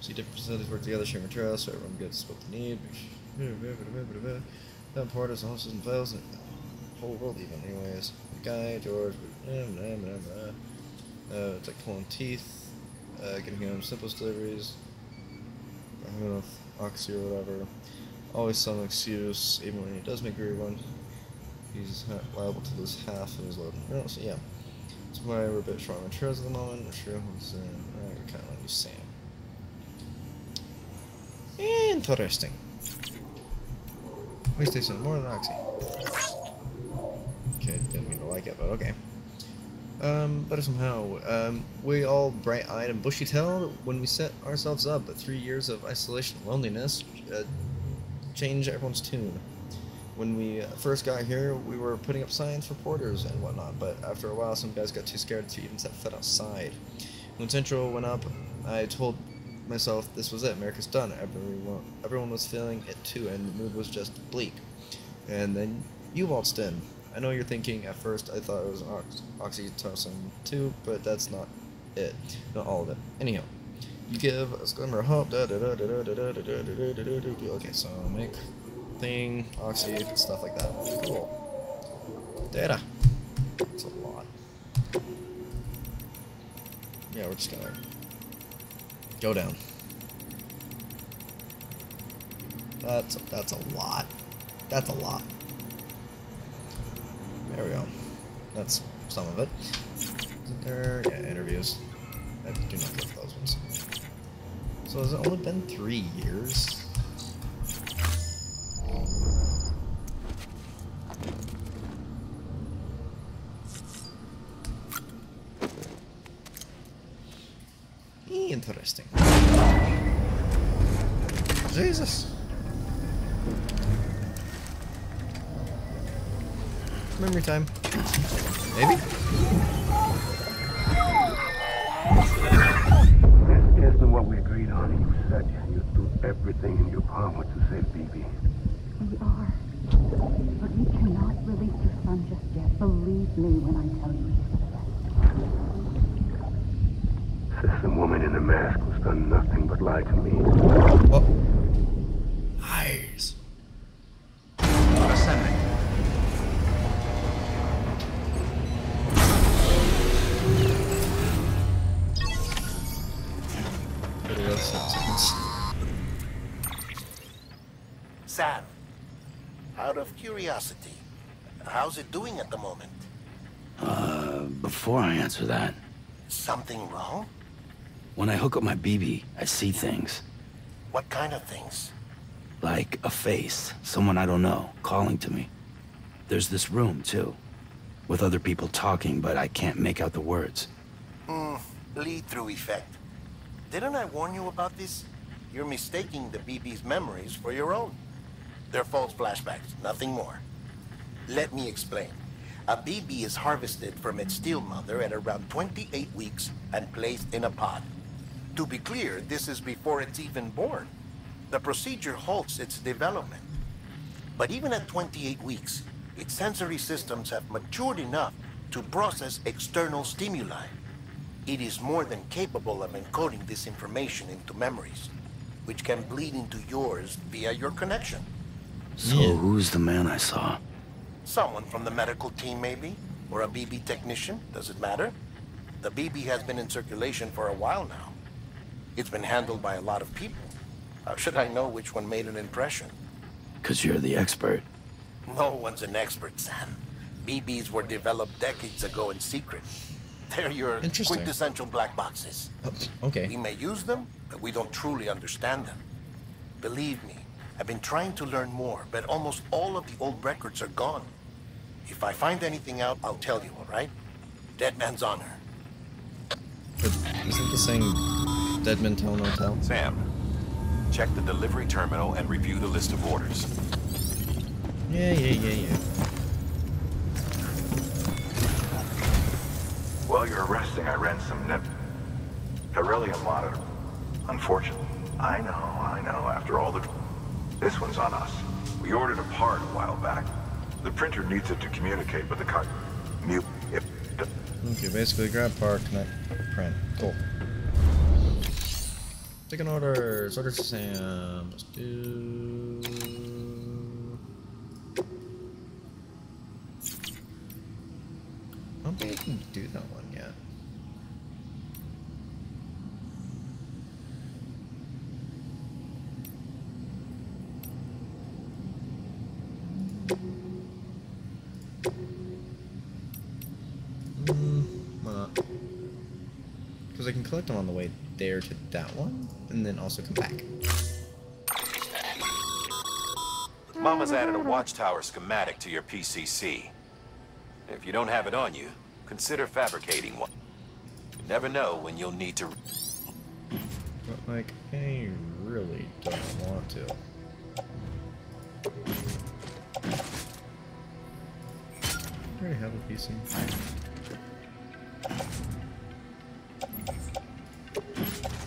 Speaker 1: see different facilities work together, share materials, so everyone gets what they need. That part is houses and files and the whole world even anyways. The guy, George, uh, it's like pulling teeth, uh, getting him simplest deliveries, I don't know, Oxy or whatever. Always some excuse, even when he does make a weird one he's liable to lose half of his load. No, so yeah. That's why we're a bit short on materials at the moment. I'm sure who's in. Alright, we kind of want to Sam. Interesting. PlayStation more than Oxy. Okay, didn't mean to like it, but okay. Um, but somehow, um, we all bright-eyed and bushy-tailed when we set ourselves up, but three years of isolation and loneliness uh, changed everyone's tune when we first got here, we were putting up signs for porters and whatnot, but after a while, some guys got too scared to even set foot outside. When Central went up, I told myself this was it, America's done. Everyone, everyone was feeling it too, and the mood was just bleak. And then you waltzed in. I know you're thinking at first I thought it was ox oxytocin too, but that's not it. Not all of it. Anyhow, you give a glimmer hope. Okay, so make thing, oxy, stuff like that. Cool. Data. That's a lot. Yeah, we're just gonna go down. That's that's a lot. That's a lot. There we go. That's some of it. There? Yeah, interviews. I do not get those ones. So has it only been three years? Interesting. Jesus. Memory time. Maybe?
Speaker 7: This isn't what we agreed on. You said you'd do everything in your power to save BB.
Speaker 17: We are. But you cannot release your son just yet. Believe me when I tell you
Speaker 7: This woman in the mask has done nothing but lie to me.
Speaker 1: Oh.
Speaker 6: Curiosity, how's it doing at the moment?
Speaker 2: Uh, before I answer that,
Speaker 6: Something wrong?
Speaker 2: When I hook up my BB, I see things.
Speaker 6: What kind of things?
Speaker 2: Like a face, someone I don't know, calling to me. There's this room, too, with other people talking, but I can't make out the words.
Speaker 6: Hmm, bleed-through effect. Didn't I warn you about this? You're mistaking the BB's memories for your own. They're false flashbacks, nothing more. Let me explain. A BB is harvested from its still mother at around 28 weeks and placed in a pod. To be clear, this is before it's even born. The procedure halts its development. But even at 28 weeks, its sensory systems have matured enough to process external stimuli. It is more than capable of encoding this information into memories, which can bleed into yours via your connection.
Speaker 2: So yeah. who's the man I saw?
Speaker 6: Someone from the medical team, maybe? Or a BB technician, does it matter? The BB has been in circulation for a while now. It's been handled by a lot of people. How should I know which one made an impression?
Speaker 2: Because you're the expert.
Speaker 6: No one's an expert, Sam. BBs were developed decades ago in secret. They're your quintessential black boxes.
Speaker 1: Oh, okay.
Speaker 6: We may use them, but we don't truly understand them. Believe me, I've been trying to learn more, but almost all of the old records are gone. If I find anything out, I'll tell you, all right? Dead man's honor.
Speaker 1: But isn't the saying dead man Tell No Tell.
Speaker 4: Sam, check the delivery terminal and review the list of orders.
Speaker 1: Yeah, yeah, yeah, yeah.
Speaker 12: While you're resting, I ran some nip. Beryllium monitor. Unfortunate. I know, I know. After all the... This one's on us. We ordered a part a while back. The printer needs it to communicate with the car. Mute. If...
Speaker 1: Okay, basically grab part, connect, print. Cool. Taking orders. Orders to Sam. Let's do. I don't think I can do that one yet. Mm, why not? Because I can collect them on the way there to that one and then also come back.
Speaker 4: Mama's added a watchtower schematic to your PCC. If you don't have it on you, consider fabricating one. You never know when you'll need to...
Speaker 1: But, like, I really don't want to. I already have a PC. Thank you.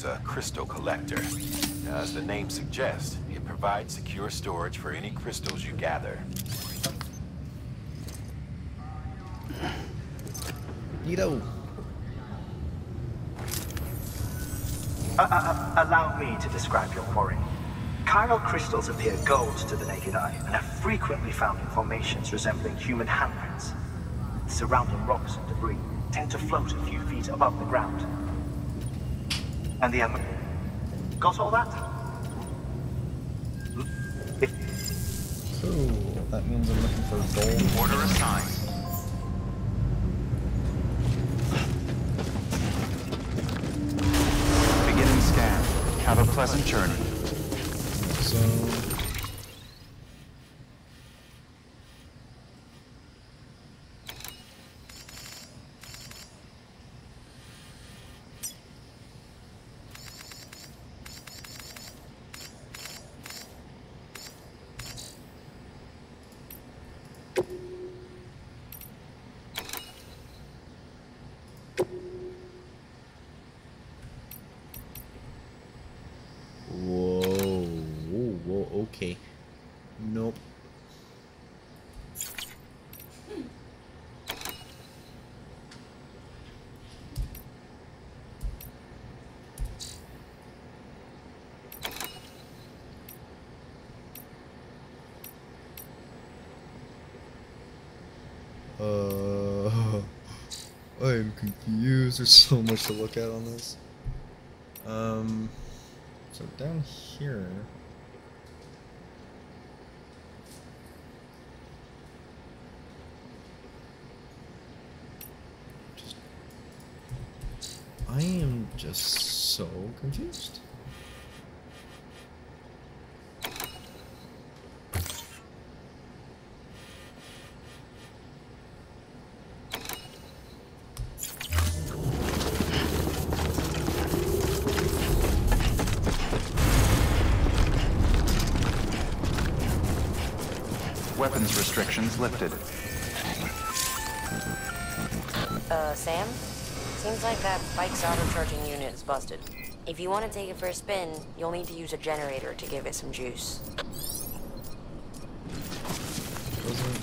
Speaker 4: Is a crystal collector. As the name suggests, it provides secure storage for any crystals you gather.
Speaker 1: Neato.
Speaker 16: Uh, uh, uh, allow me to describe your quarry. Chiral crystals appear gold to the naked eye and are frequently found in formations resembling human handprints. The Surrounding rocks and debris tend to float a few feet above the ground, and the emerald. Got all that?
Speaker 1: Cool. That means I'm looking for gold.
Speaker 8: Order assigned. Beginning scan. Have a pleasant journey.
Speaker 1: So okay. Nope. Uh, I am confused. There's so much to look at on this. Um, so down here. Just, I am just so confused.
Speaker 8: Weapons restrictions lifted.
Speaker 9: Uh, Sam? Seems like that bike's auto-charging unit is busted. If you want to take it for a spin, you'll need to use a generator to give it some juice.
Speaker 1: Doesn't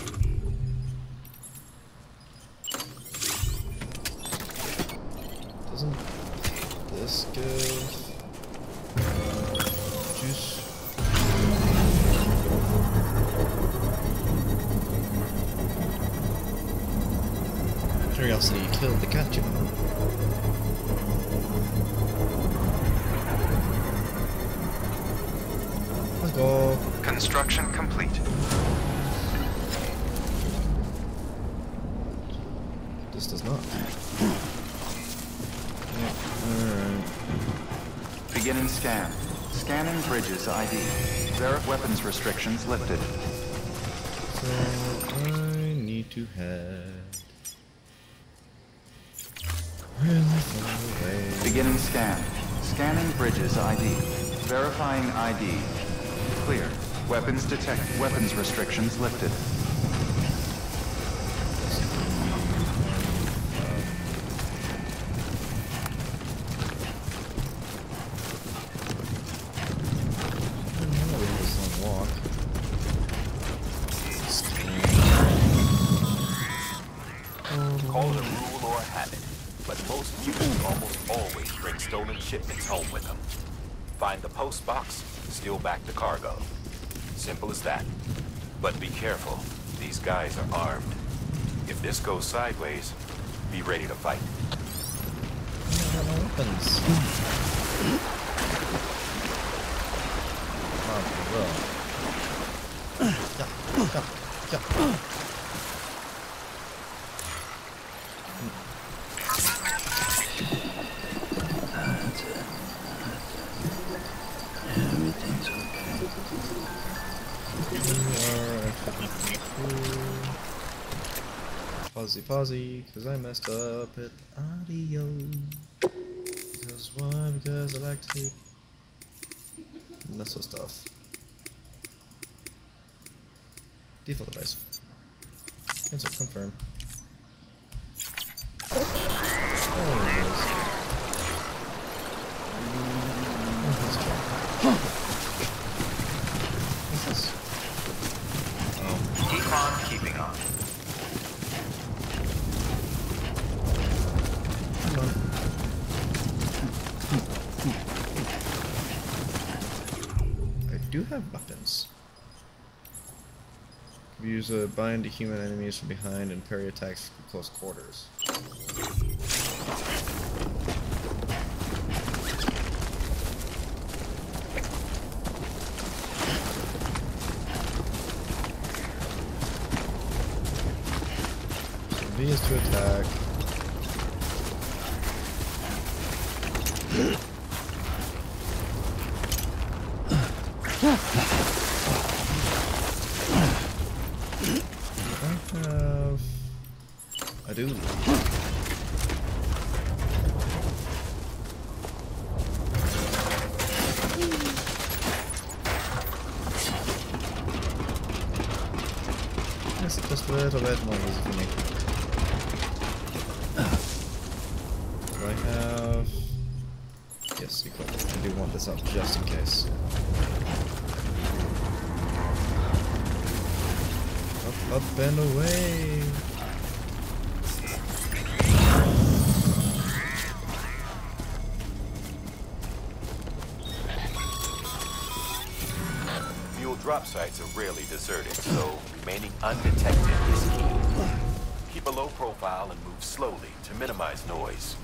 Speaker 8: Scanning ID. Verif weapons restrictions lifted.
Speaker 1: So I need to head really far away.
Speaker 8: Beginning scan. Scanning bridges ID. Verifying ID. Clear. Weapons detect. Weapons restrictions lifted.
Speaker 4: This goes sideways, be ready to fight.
Speaker 1: weapons. Oh, well. Yeah, yeah, yeah. Pause, because I messed up at audio. Because why? Because I like to mess with stuff. Default device. Insert confirm. Use a bind to human enemies from behind and parry attacks from close quarters.
Speaker 4: Drop sites are rarely deserted, so remaining undetected is key. Keep a low profile and move slowly to minimize noise.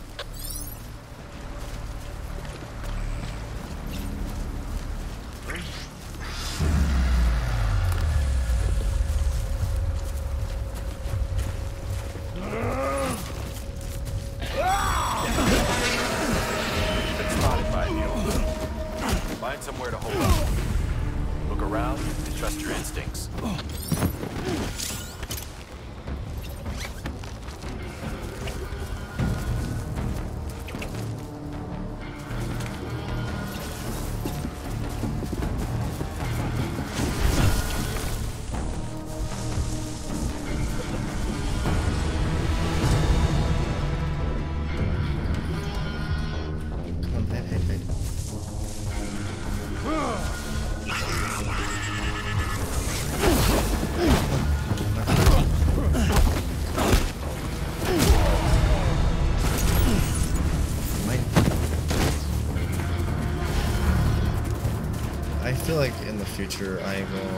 Speaker 1: Future I will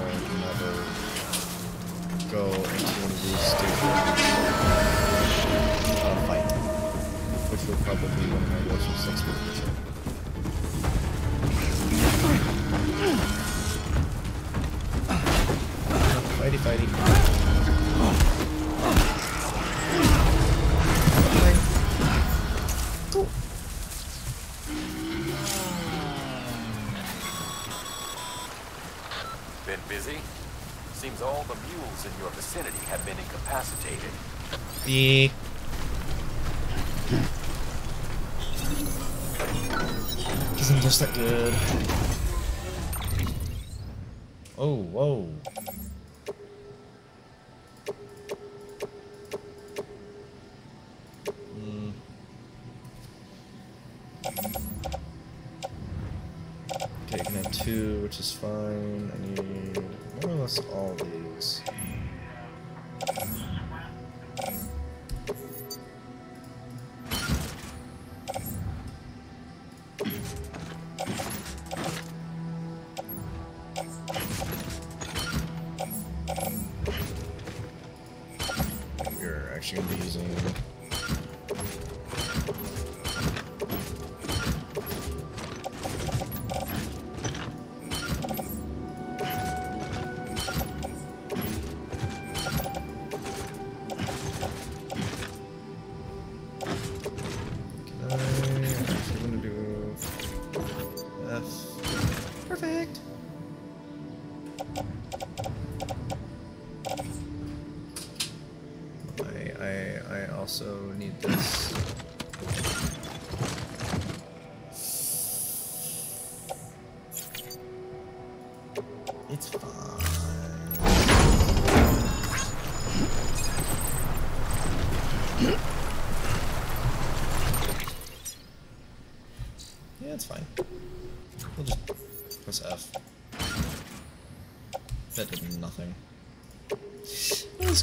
Speaker 1: Because I'm just that good. Oh, whoa. Hmm. Okay, can two, which is fine. I need more or less all these.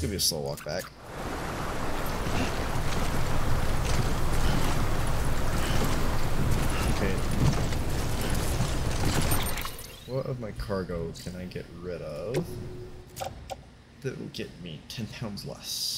Speaker 1: Gonna be a slow walk back. Okay. What of my cargo can I get rid of that will get me 10 pounds less?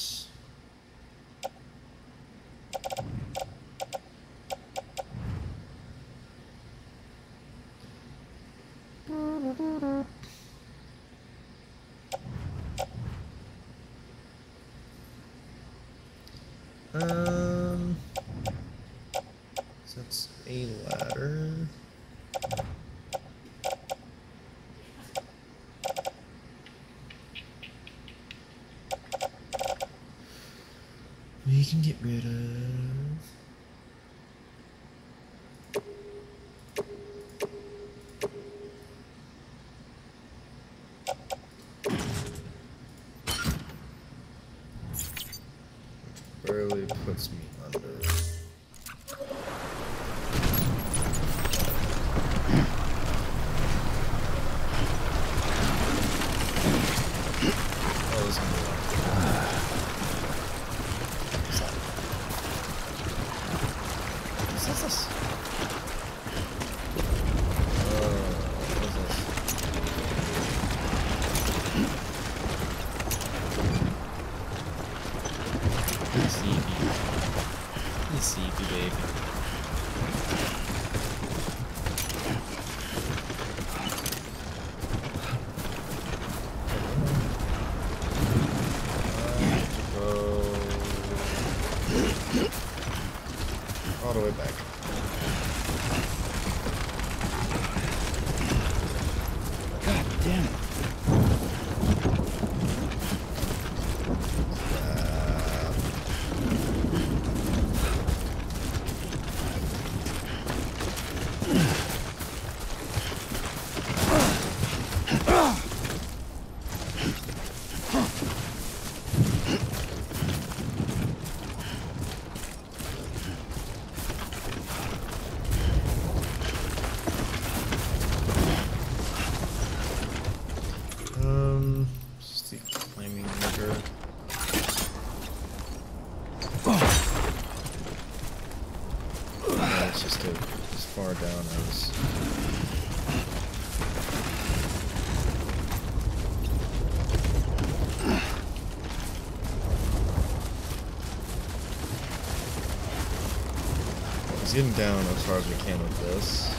Speaker 1: Getting down as far as we can with this.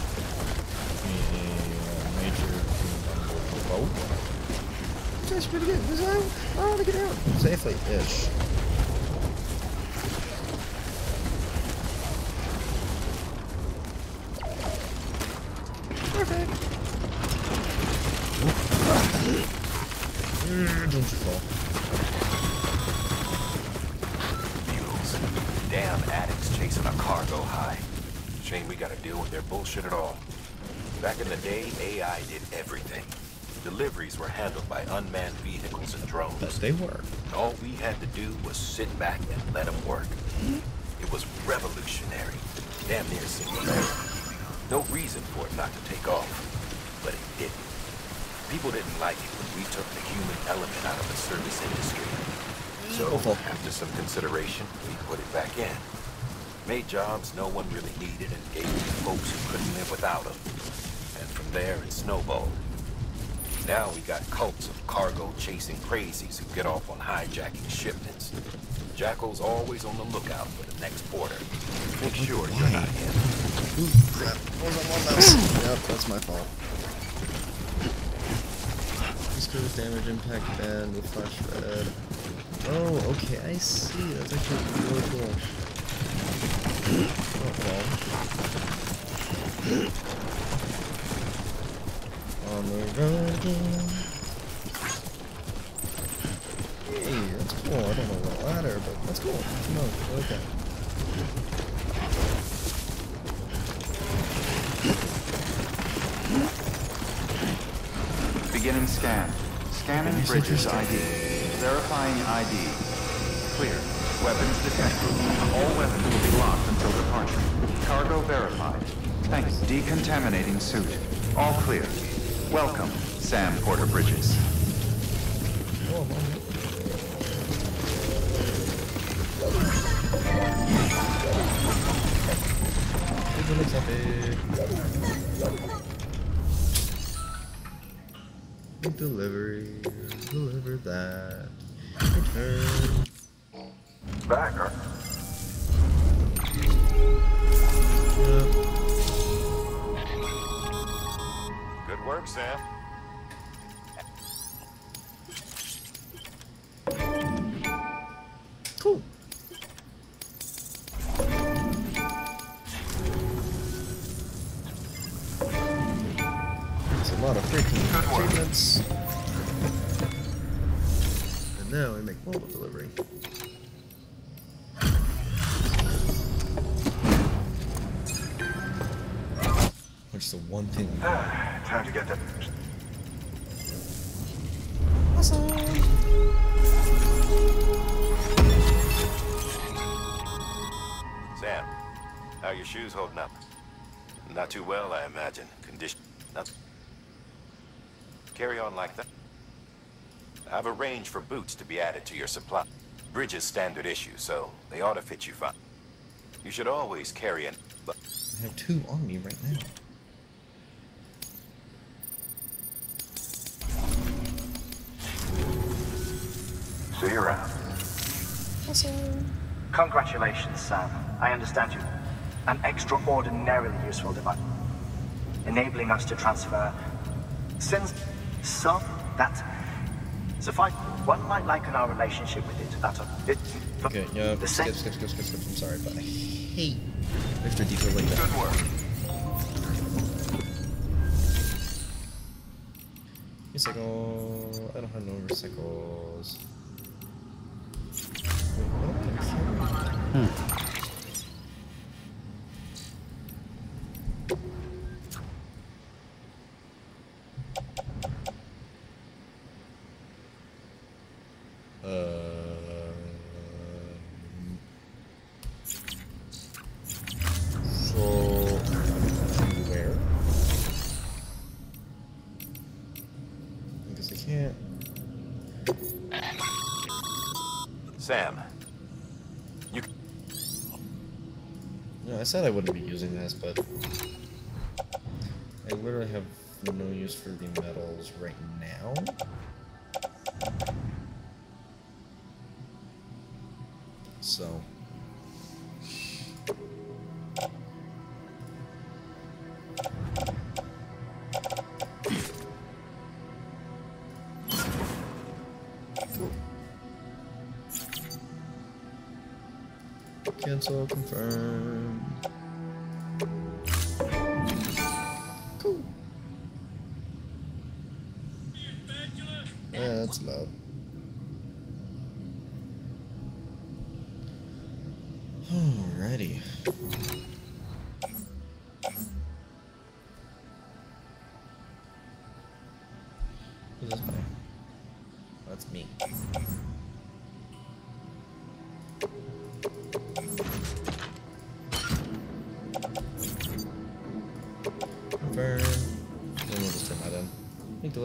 Speaker 1: A major boat. That's pretty good. I want to get out safely-ish. Yes, they were.
Speaker 4: All we had to do was sit back and let them work. Hmm? It was revolutionary. Damn near singular. No reason for it not to take off. But it didn't. People didn't like it when we took the human element out of the service industry. So, after some consideration, we put it back in. Made jobs no one really needed and gave it to folks who couldn't live without them. And from there, it snowballed. Now we got cults of cargo-chasing crazies who get off on hijacking shipments. Jackal's always on the lookout for the next border. Make sure you're not him.
Speaker 1: Ooh, crap. Hold on one mouse. yep, that's my fault. This goes damage, impact, bad with flash red. Oh, okay, I see. That's actually really cool. Oh, well on the road again. Hey, that's cool. I don't know what ladder, but that's cool. No, okay.
Speaker 8: Beginning scan. Scanning bridges ID. Verifying ID. Clear. Weapons detected. All weapons will be locked until departure. Cargo verified. Thanks. Decontaminating suit. All clear. Welcome, Sam Porter Bridges.
Speaker 1: Delivery, deliver that. Return.
Speaker 12: Back, huh?
Speaker 1: Yep.
Speaker 4: work, Sam. Imagine. Condition. Not. Carry on like that. I've arranged for boots to be added to your supply. Bridges standard issue, so they ought to fit you fine. You should always carry an.
Speaker 1: I have two on me right now.
Speaker 12: See you around.
Speaker 16: Awesome. Congratulations, Sam. I understand you. An extraordinarily useful device. Enabling us to transfer since some that suffice one might liken our relationship with it to that of it
Speaker 1: Okay, yeah,
Speaker 16: the
Speaker 1: skip,
Speaker 16: same.
Speaker 1: skip, skip, skip, skip, I'm sorry, but I hate extra detail like that.
Speaker 8: Good work.
Speaker 1: Recycle. I don't have no recycles.
Speaker 2: Hmm.
Speaker 4: Sam, you.
Speaker 1: No, I said I wouldn't be using this, but I literally have no use for the metals right now. Cancel, confirm.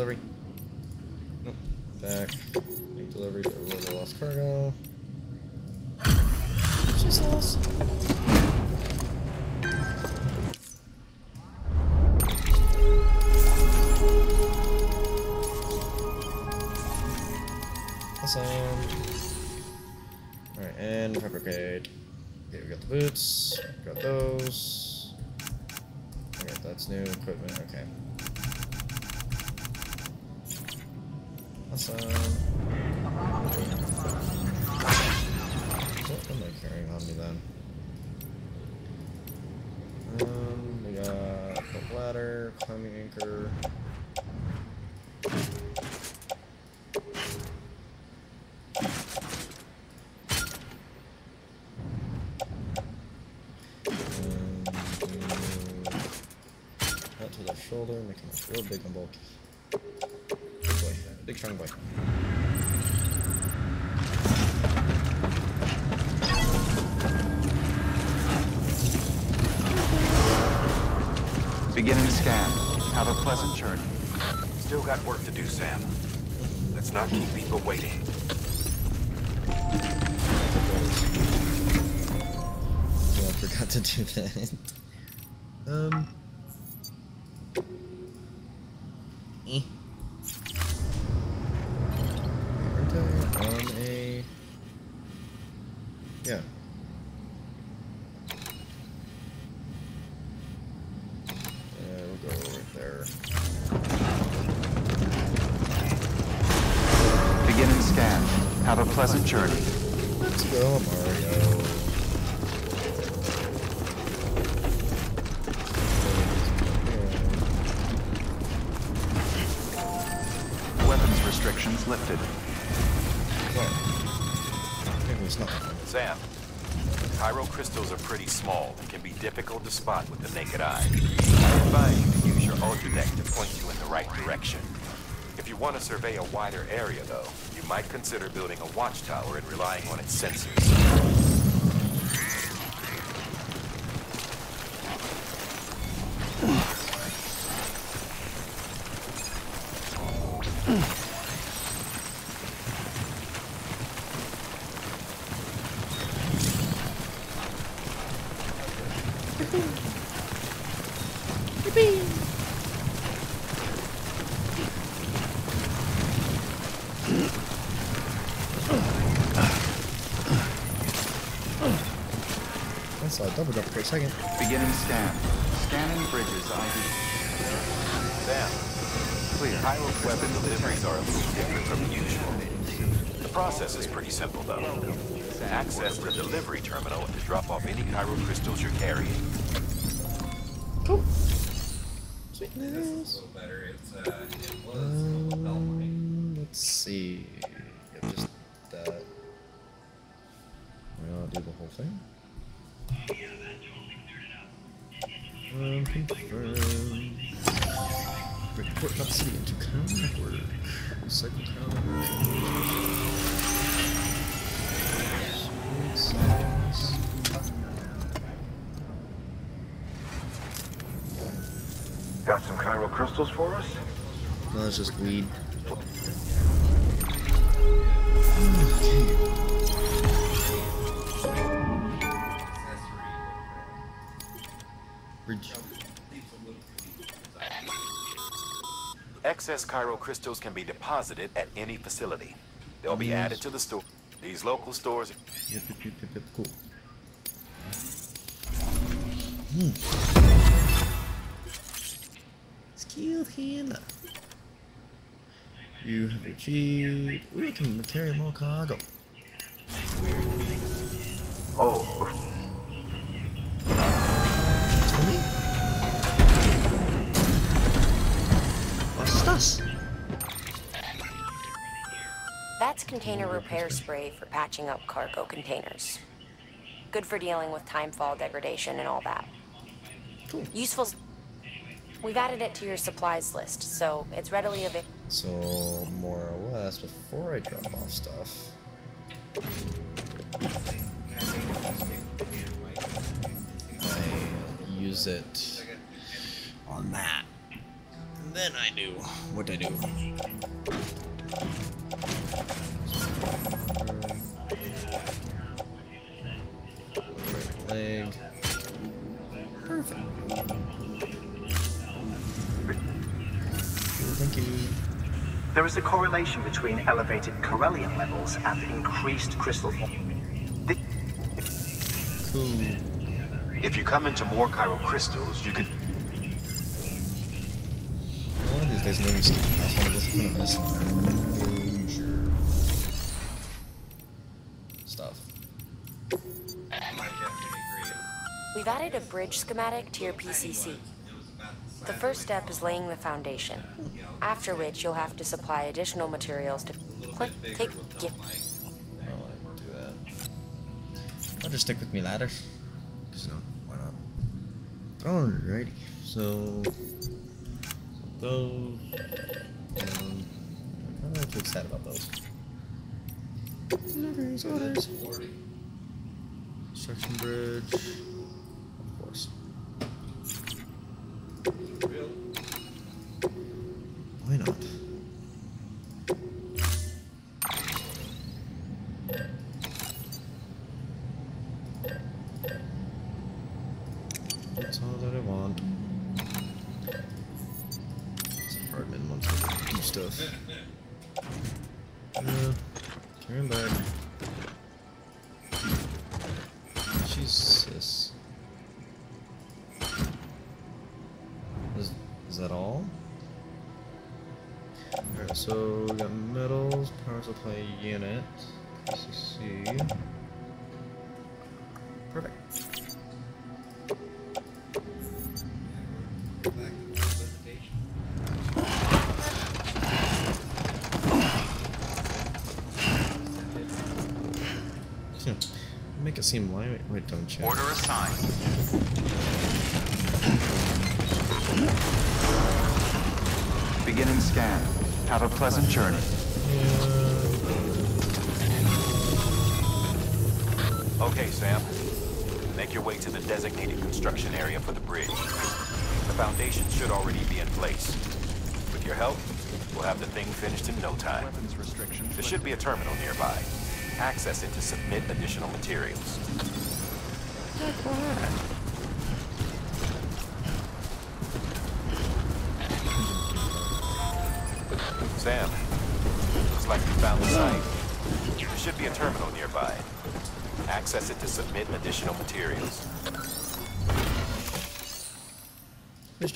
Speaker 1: Delivery. To the shoulder, making it real big and bulky. Big boy, big strong boy.
Speaker 8: Beginning scan. Have a pleasant journey.
Speaker 4: Still got work to do, Sam. Let's not keep people waiting.
Speaker 1: Yeah, I forgot to do that. [laughs]
Speaker 4: wider area, though, you might consider building a watchtower and relying on its sensors.
Speaker 1: I saw a double jump for a second.
Speaker 8: Beginning scan. Scanning bridges ID.
Speaker 4: Sam,
Speaker 8: Clear.
Speaker 4: Cairo's weapon deliveries are a little different from usual. The process is pretty simple, though. Access the delivery terminal to drop off any chiral crystals you're carrying.
Speaker 1: Cool. Sweetness. Um, let's see. Yeah, just that. Well, I'll do the whole thing. Um, confirm. Report Knot City into Network. Recycle Crown Network. Sweet sauce.
Speaker 12: Got some chiral crystals for us?
Speaker 1: No, it's just weed. Bridge.
Speaker 4: Excess chiral crystals can be deposited at any facility. They'll be added to the store. These local stores.
Speaker 1: Yep, yep, yep, yep, yep, cool. Hmm. Skilled handler. You have achieved. We can carry more cargo.
Speaker 12: Oh.
Speaker 1: This?
Speaker 9: That's container repair spray for patching up cargo containers. Good for dealing with timefall degradation and all that.
Speaker 1: Cool.
Speaker 9: Useful. We've added it to your supplies list, so it's readily available.
Speaker 1: So, more or less, before I drop off stuff, I use it on that. Then I do what I do. Leg. Perfect. Thank you.
Speaker 16: There is a correlation between elevated chiralium levels and increased crystal formation.
Speaker 4: If you come into more chiral crystals, you could.
Speaker 1: One of these days, maybe skip past one of this one of stuff.
Speaker 9: We've added a bridge schematic to your PCC. The first step is laying the foundation, after which you'll have to supply additional materials to click, take, get.
Speaker 1: I'll just stick with me ladders. Cause no, why not? Alrighty, so those. Um, I'm not too excited about those. Orders, orders. Construction bridge. Of course. Why not? Seem light. Wait, don't check.
Speaker 8: Order assigned. Beginning scan. Have a pleasant journey.
Speaker 4: Okay, Sam. Make your way to the designated construction area for the bridge. The foundation should already be in place. With your help, we'll have the thing finished in no time. There should be a terminal nearby. Access it to submit additional materials. Sam, looks like you found the site. There should be a terminal nearby. Access it to submit additional materials.
Speaker 1: Fish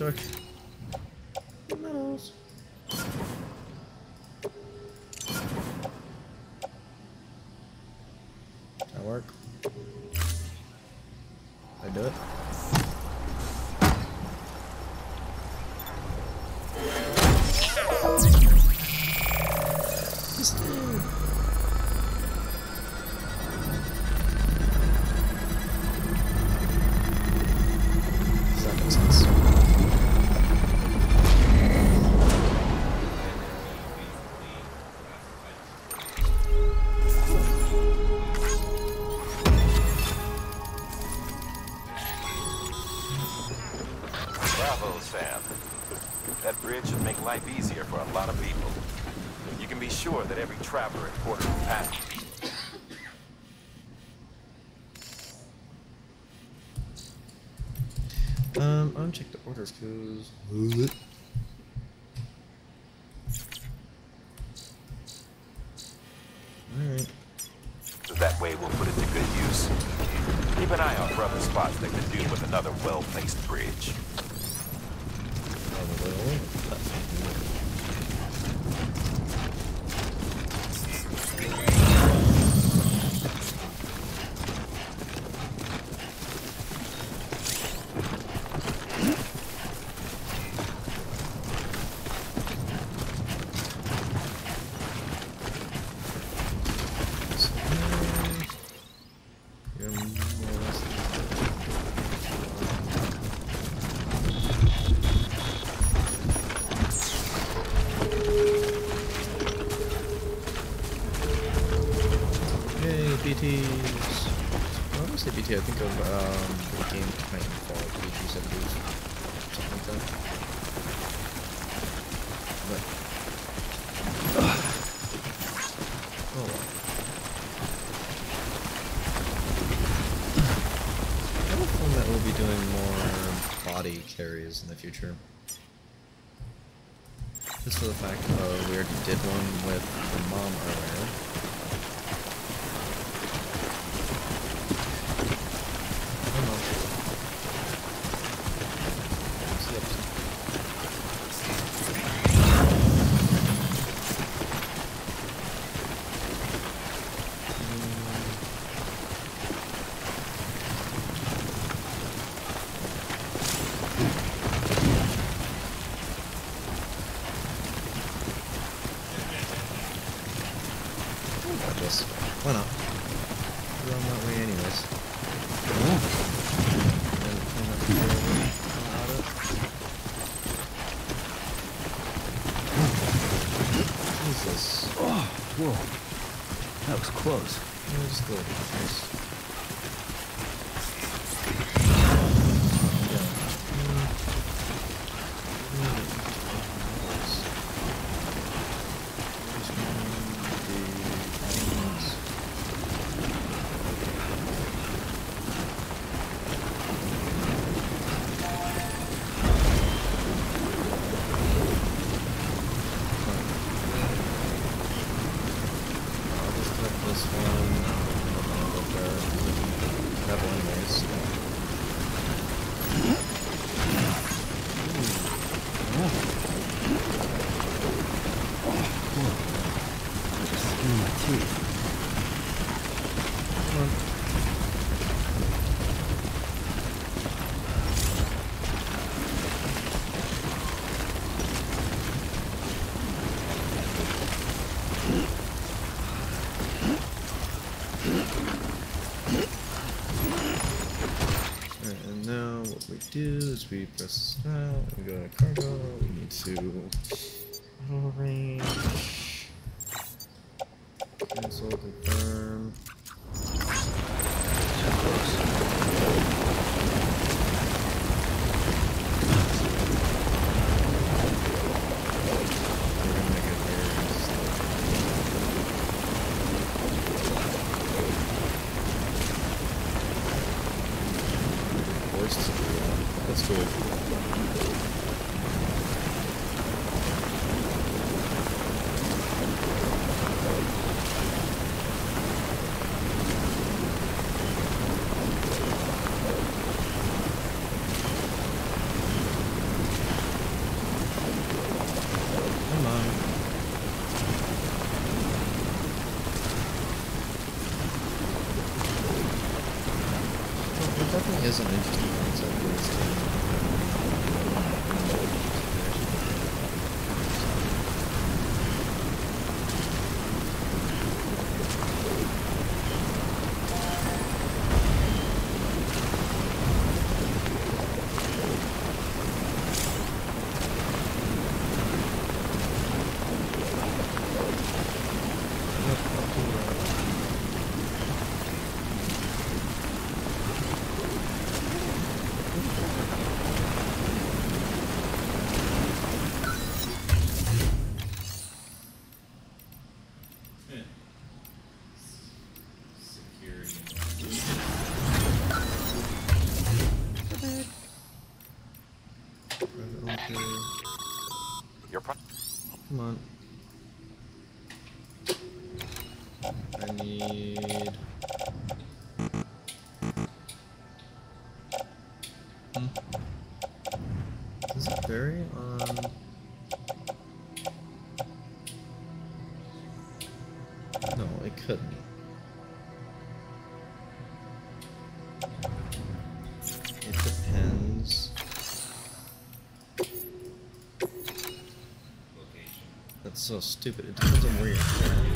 Speaker 4: another well-placed
Speaker 1: the future. Just for the fact uh, we already did one with the mom earlier. Do is we press that, we go to cargo, we need to auto so stupid. It depends on where you're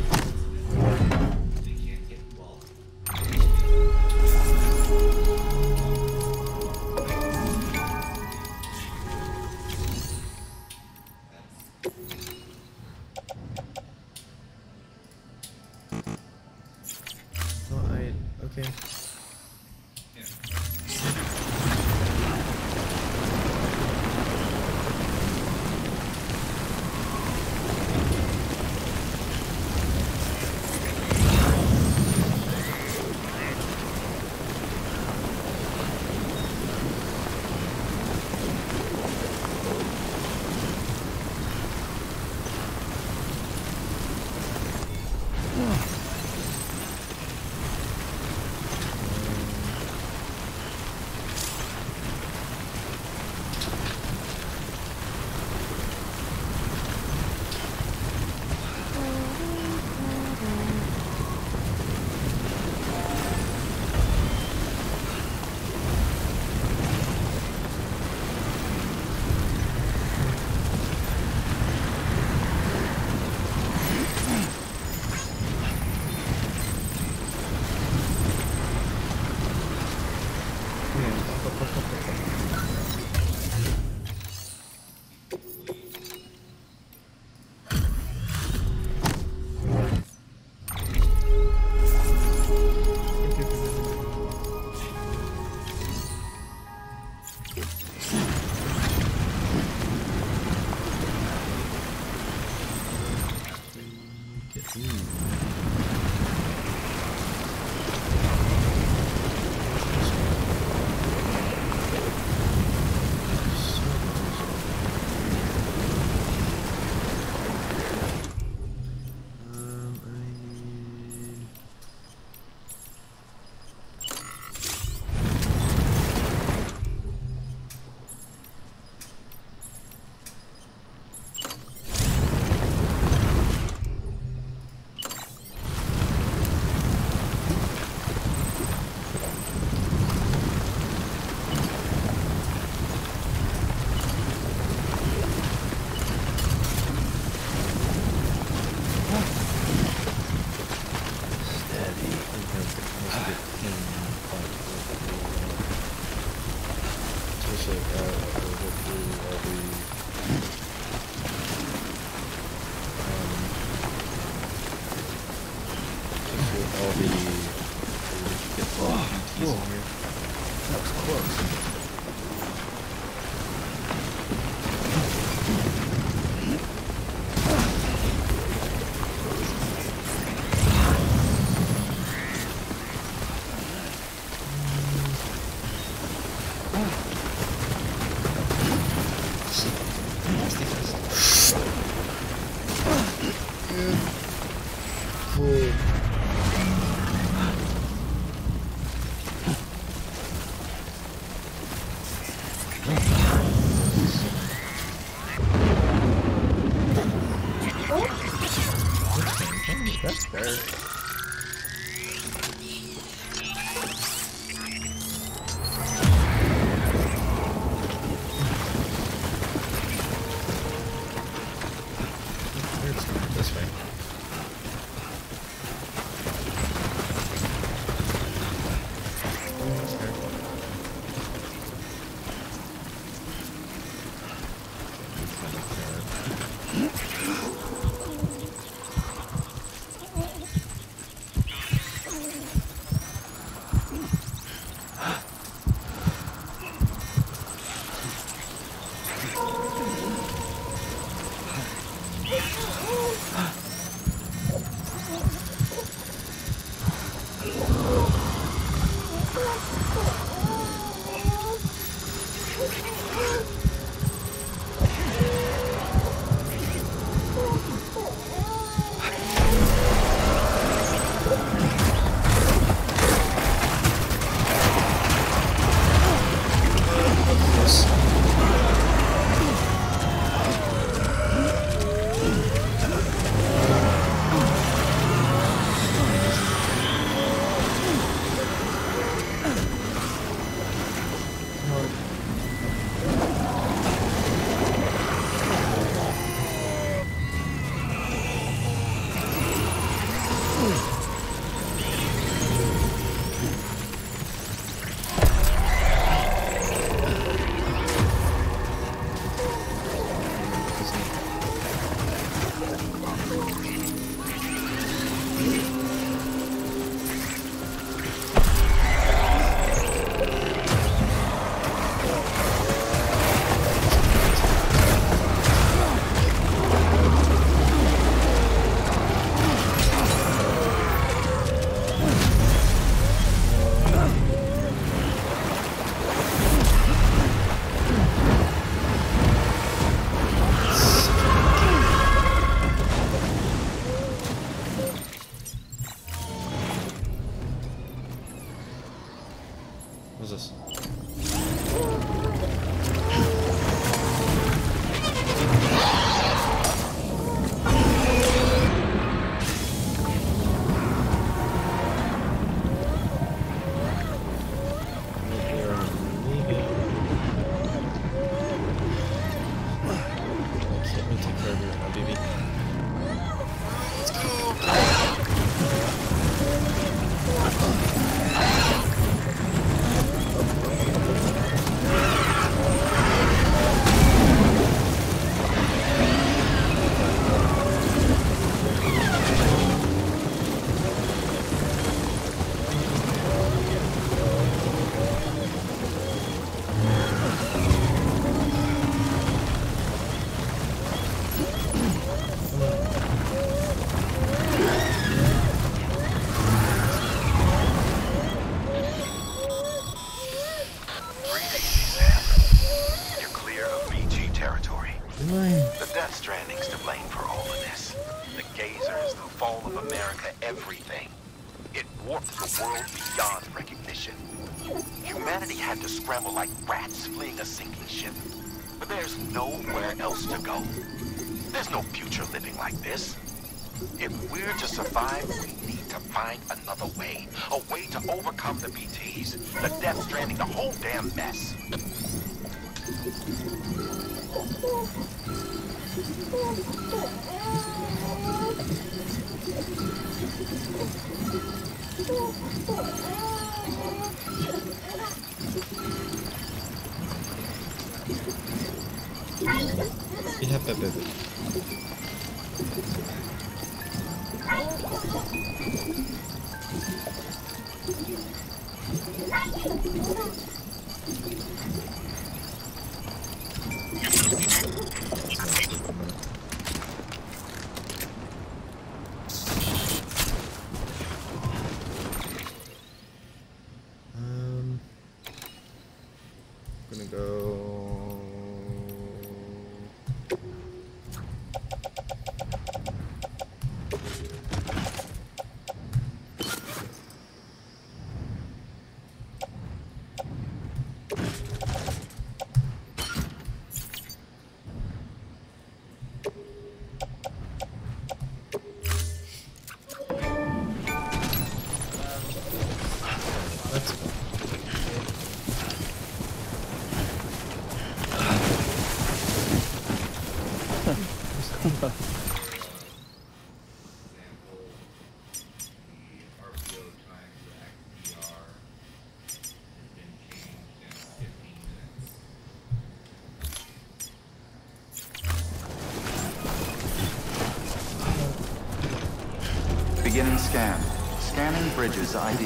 Speaker 8: bridges ID.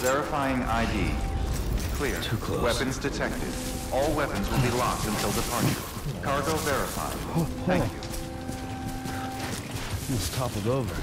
Speaker 8: Verifying ID. Clear.
Speaker 2: Too close.
Speaker 8: Weapons detected. All weapons will be locked until departure. Cargo verified.
Speaker 1: Oh,
Speaker 8: Thank oh. you.
Speaker 1: Almost toppled over.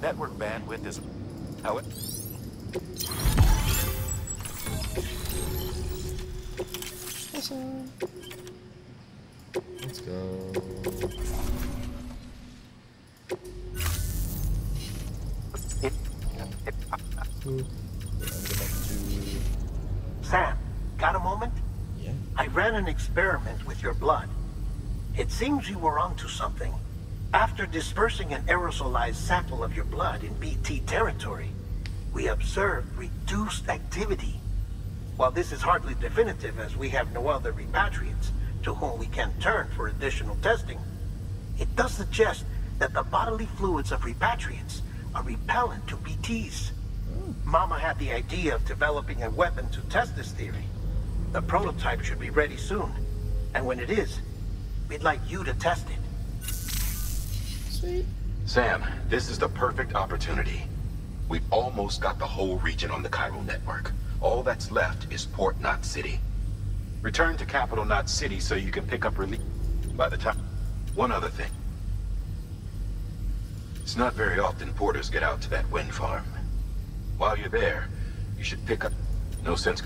Speaker 18: Network
Speaker 4: bandwidth is... How it...
Speaker 18: Let's go.
Speaker 6: Sam, got a moment?
Speaker 1: Yeah.
Speaker 6: I ran an experiment with your blood. It seems you were onto something. After dispersing an aerosolized sample of your blood in BT territory, we observed reduced activity. While this is hardly definitive as we have no other repatriates to whom we can turn for additional testing, it does suggest that the bodily fluids of repatriates are repellent to BTs. Mama had the idea of developing a weapon to test this theory. The prototype should be ready soon. And when it is, we'd like you to test it.
Speaker 1: Sweet.
Speaker 5: Sam, this is the perfect opportunity. We've almost got the whole region on the chiral network. All that's left is Port Knot City. Return to Capital Knot City so you can pick up relief by the time... One other thing. It's not very often porters get out to that wind farm. While you're there, you should pick up... No sense...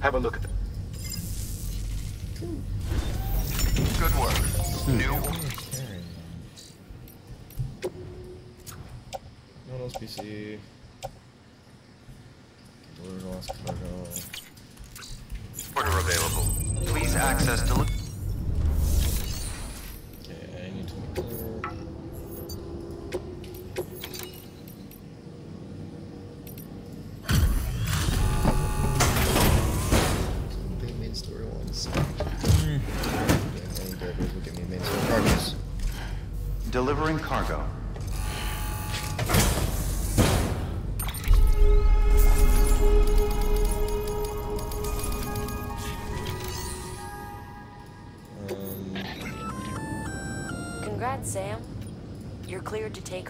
Speaker 5: Have a look at the...
Speaker 8: Good work. Hmm. New...
Speaker 1: No else PC. Blue lost cargo.
Speaker 8: Order available. Please access deli-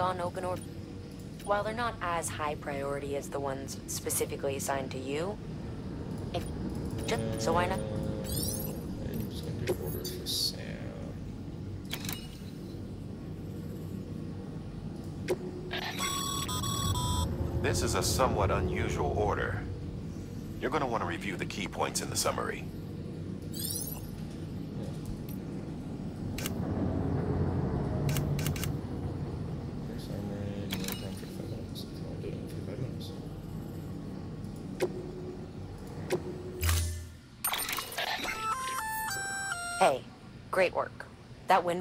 Speaker 9: on order. While they're not as high priority as the ones specifically assigned to you, if so why not?
Speaker 1: Just.
Speaker 4: This is a somewhat unusual order. You're going to want to review the key points in the summary.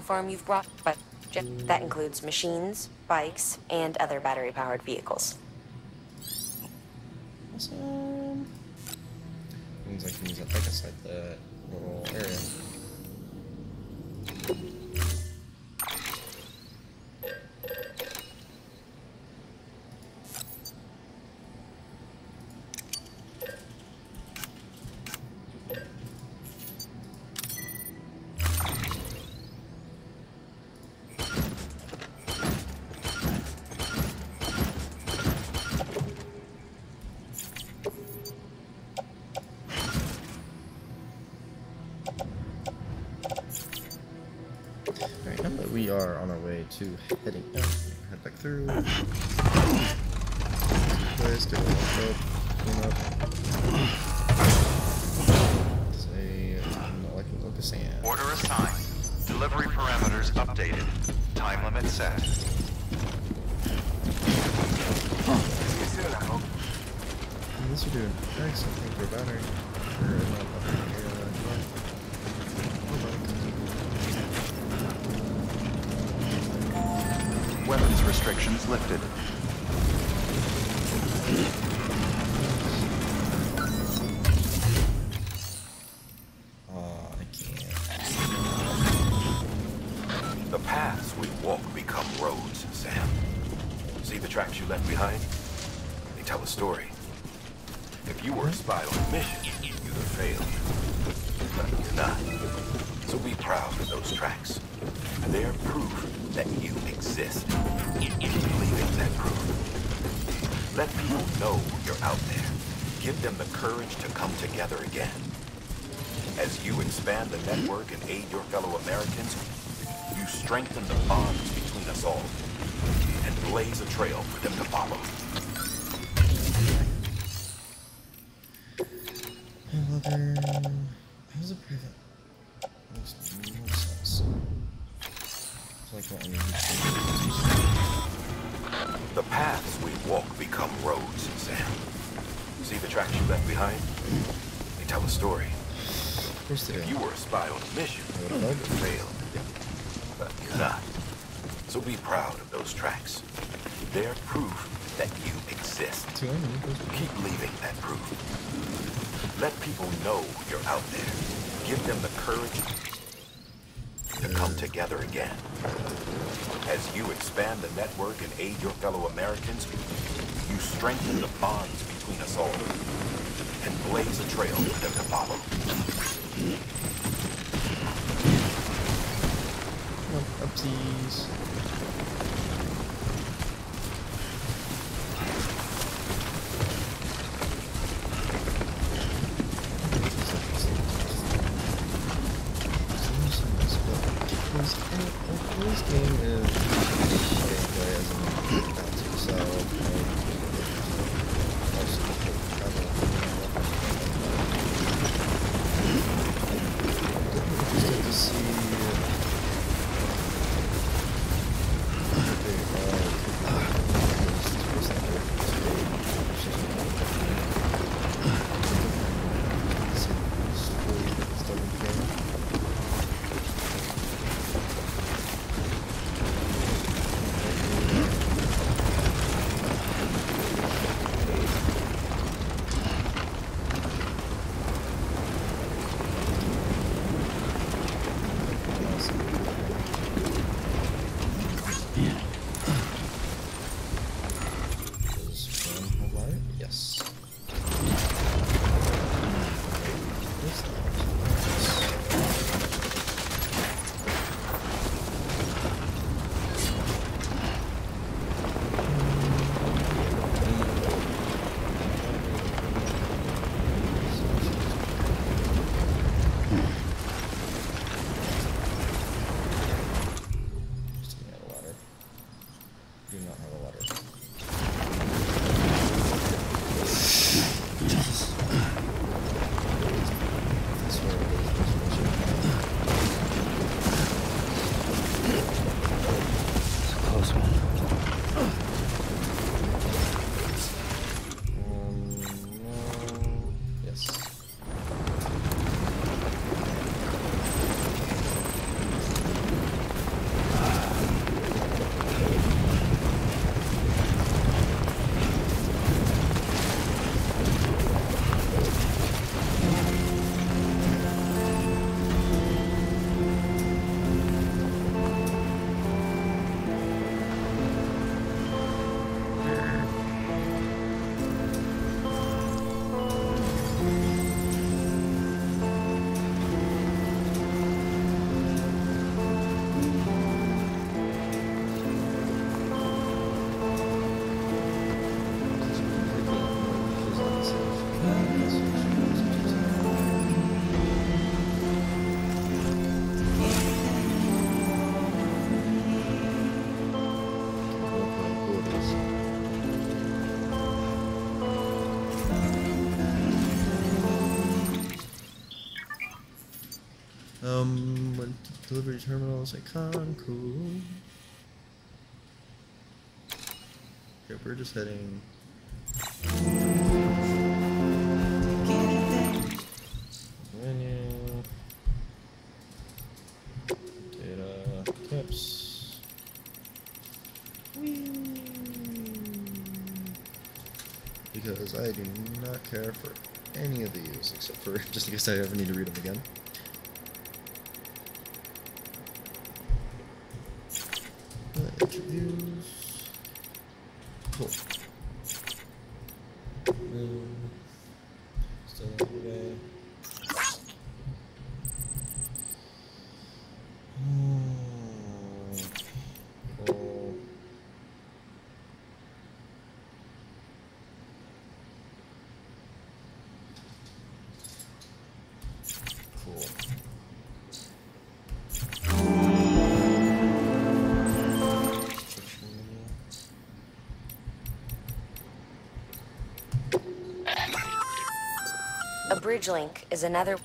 Speaker 9: Farm you've brought, but that includes machines, bikes, and other battery-powered vehicles.
Speaker 1: Awesome. Means I can use that little uh, area. Heading out, head back through.
Speaker 8: Restrictions lifted.
Speaker 1: Oh,
Speaker 4: The paths we walk become roads, Sam. See the tracks you left behind? They tell a story. If you were a spy on a mission, you'd have failed. But you're not. So be proud of those tracks. They're proof that you exist. Keep leaving that proof. Let people know you're out there. Give them the courage to come together again. As you expand the network and aid your fellow Americans, you strengthen the bonds between us all and blaze a trail for them to follow.
Speaker 1: expand the network and aid your fellow Americans, you strengthen the
Speaker 19: Um, delivery terminals, icon, cool. Okay, we're just heading. Menu. Data, Because I do not care for any of these, except for [laughs] just in case I ever need to read them again.
Speaker 9: Link is another...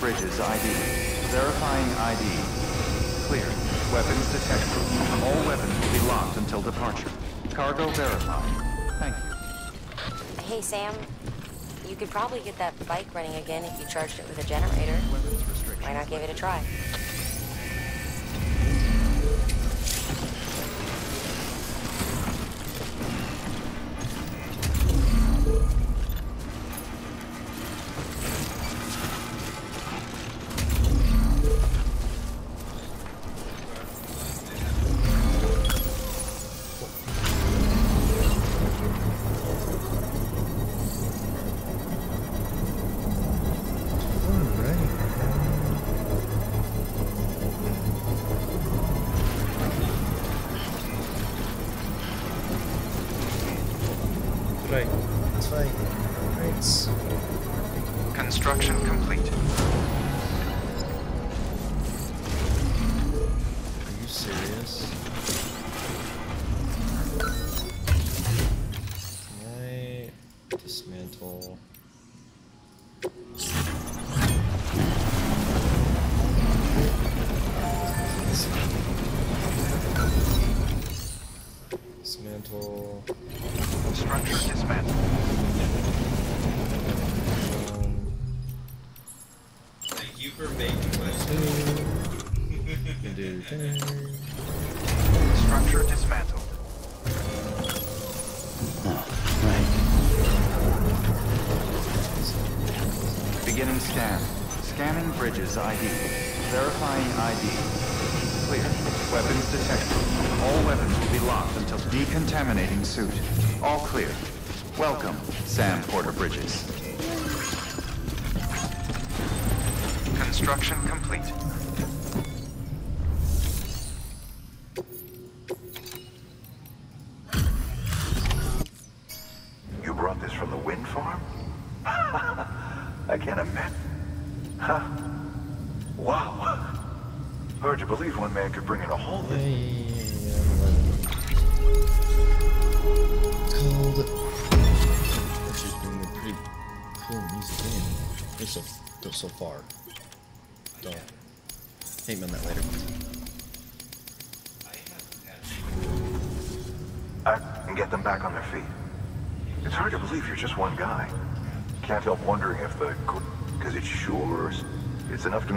Speaker 8: bridges ID. Verifying ID. Clear. Weapons detected. All weapons will be locked until departure. Cargo verified. Thank you.
Speaker 1: Hey, Sam. You could probably get that bike running again if you charged it with a generator. Why not give it a try?
Speaker 8: is ID. Verifying ID. Clear. Weapons detected. All weapons will be locked until decontaminating suit. All clear. Welcome
Speaker 1: It's enough to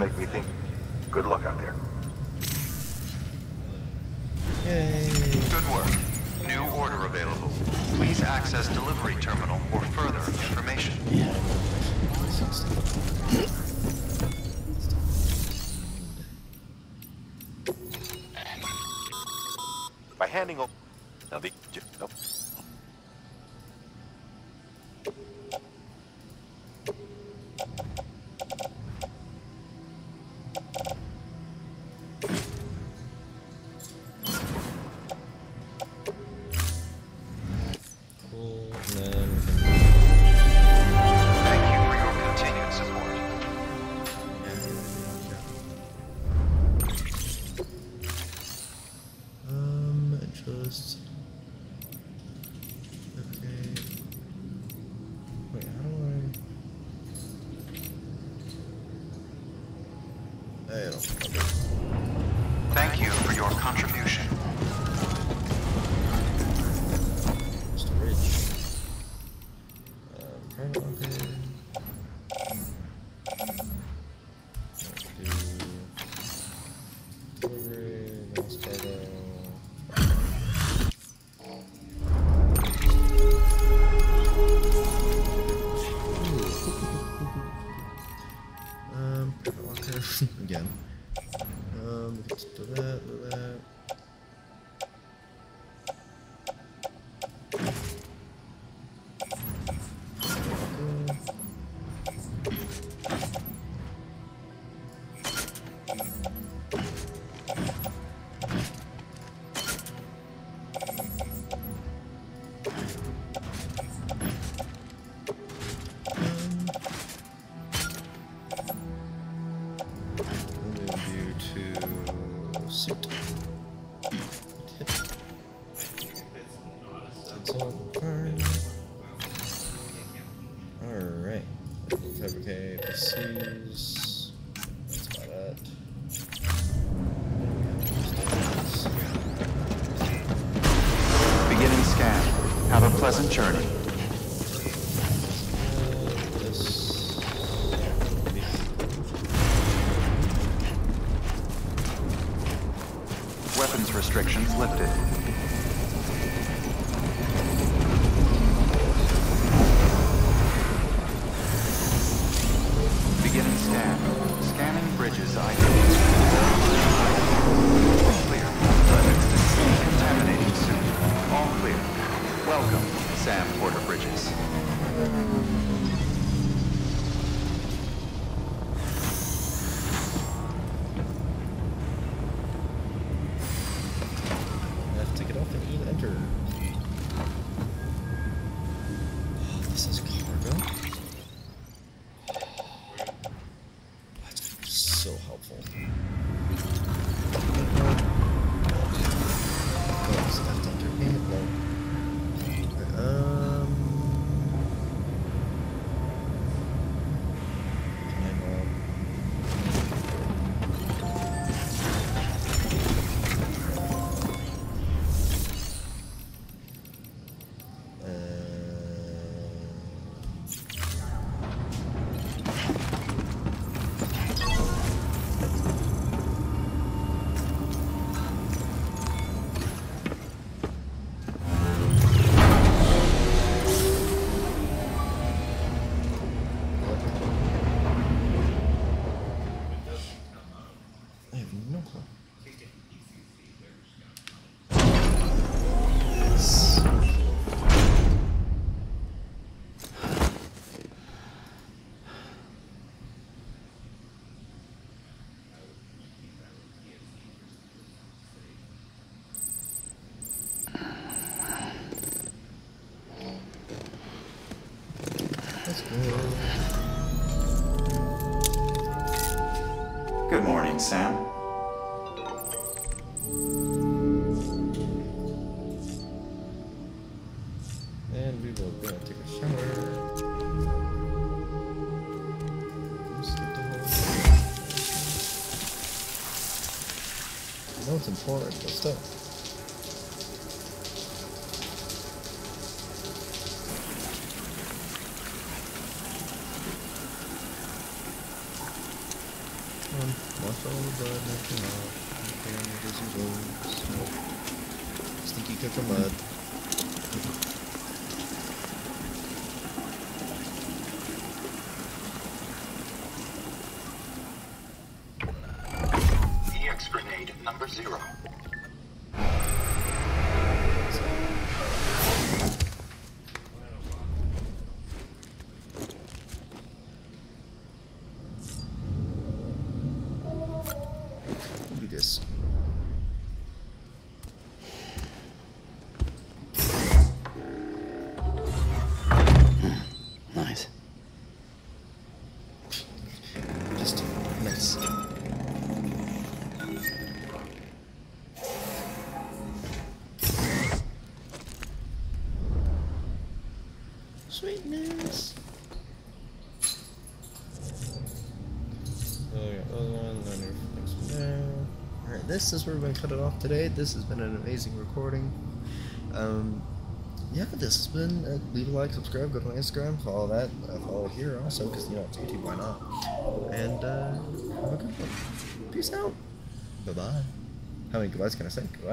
Speaker 1: I know it's but still. Come on, all the blood, make it off. Okay, and it is your Smoke. Stinky cooker mud.
Speaker 12: EX grenade number zero.
Speaker 1: Sweetness. Oh, yeah, other one, then your things. Alright, this is where we're going to cut it off today. This has been an amazing recording. Um, yeah, this has been. Uh, leave a like, subscribe, go to my Instagram, follow that, uh, follow here also, because you know it's YouTube, why not? And uh, have a good one. Peace out. Bye bye. How many goodbyes can I say? Goodbye.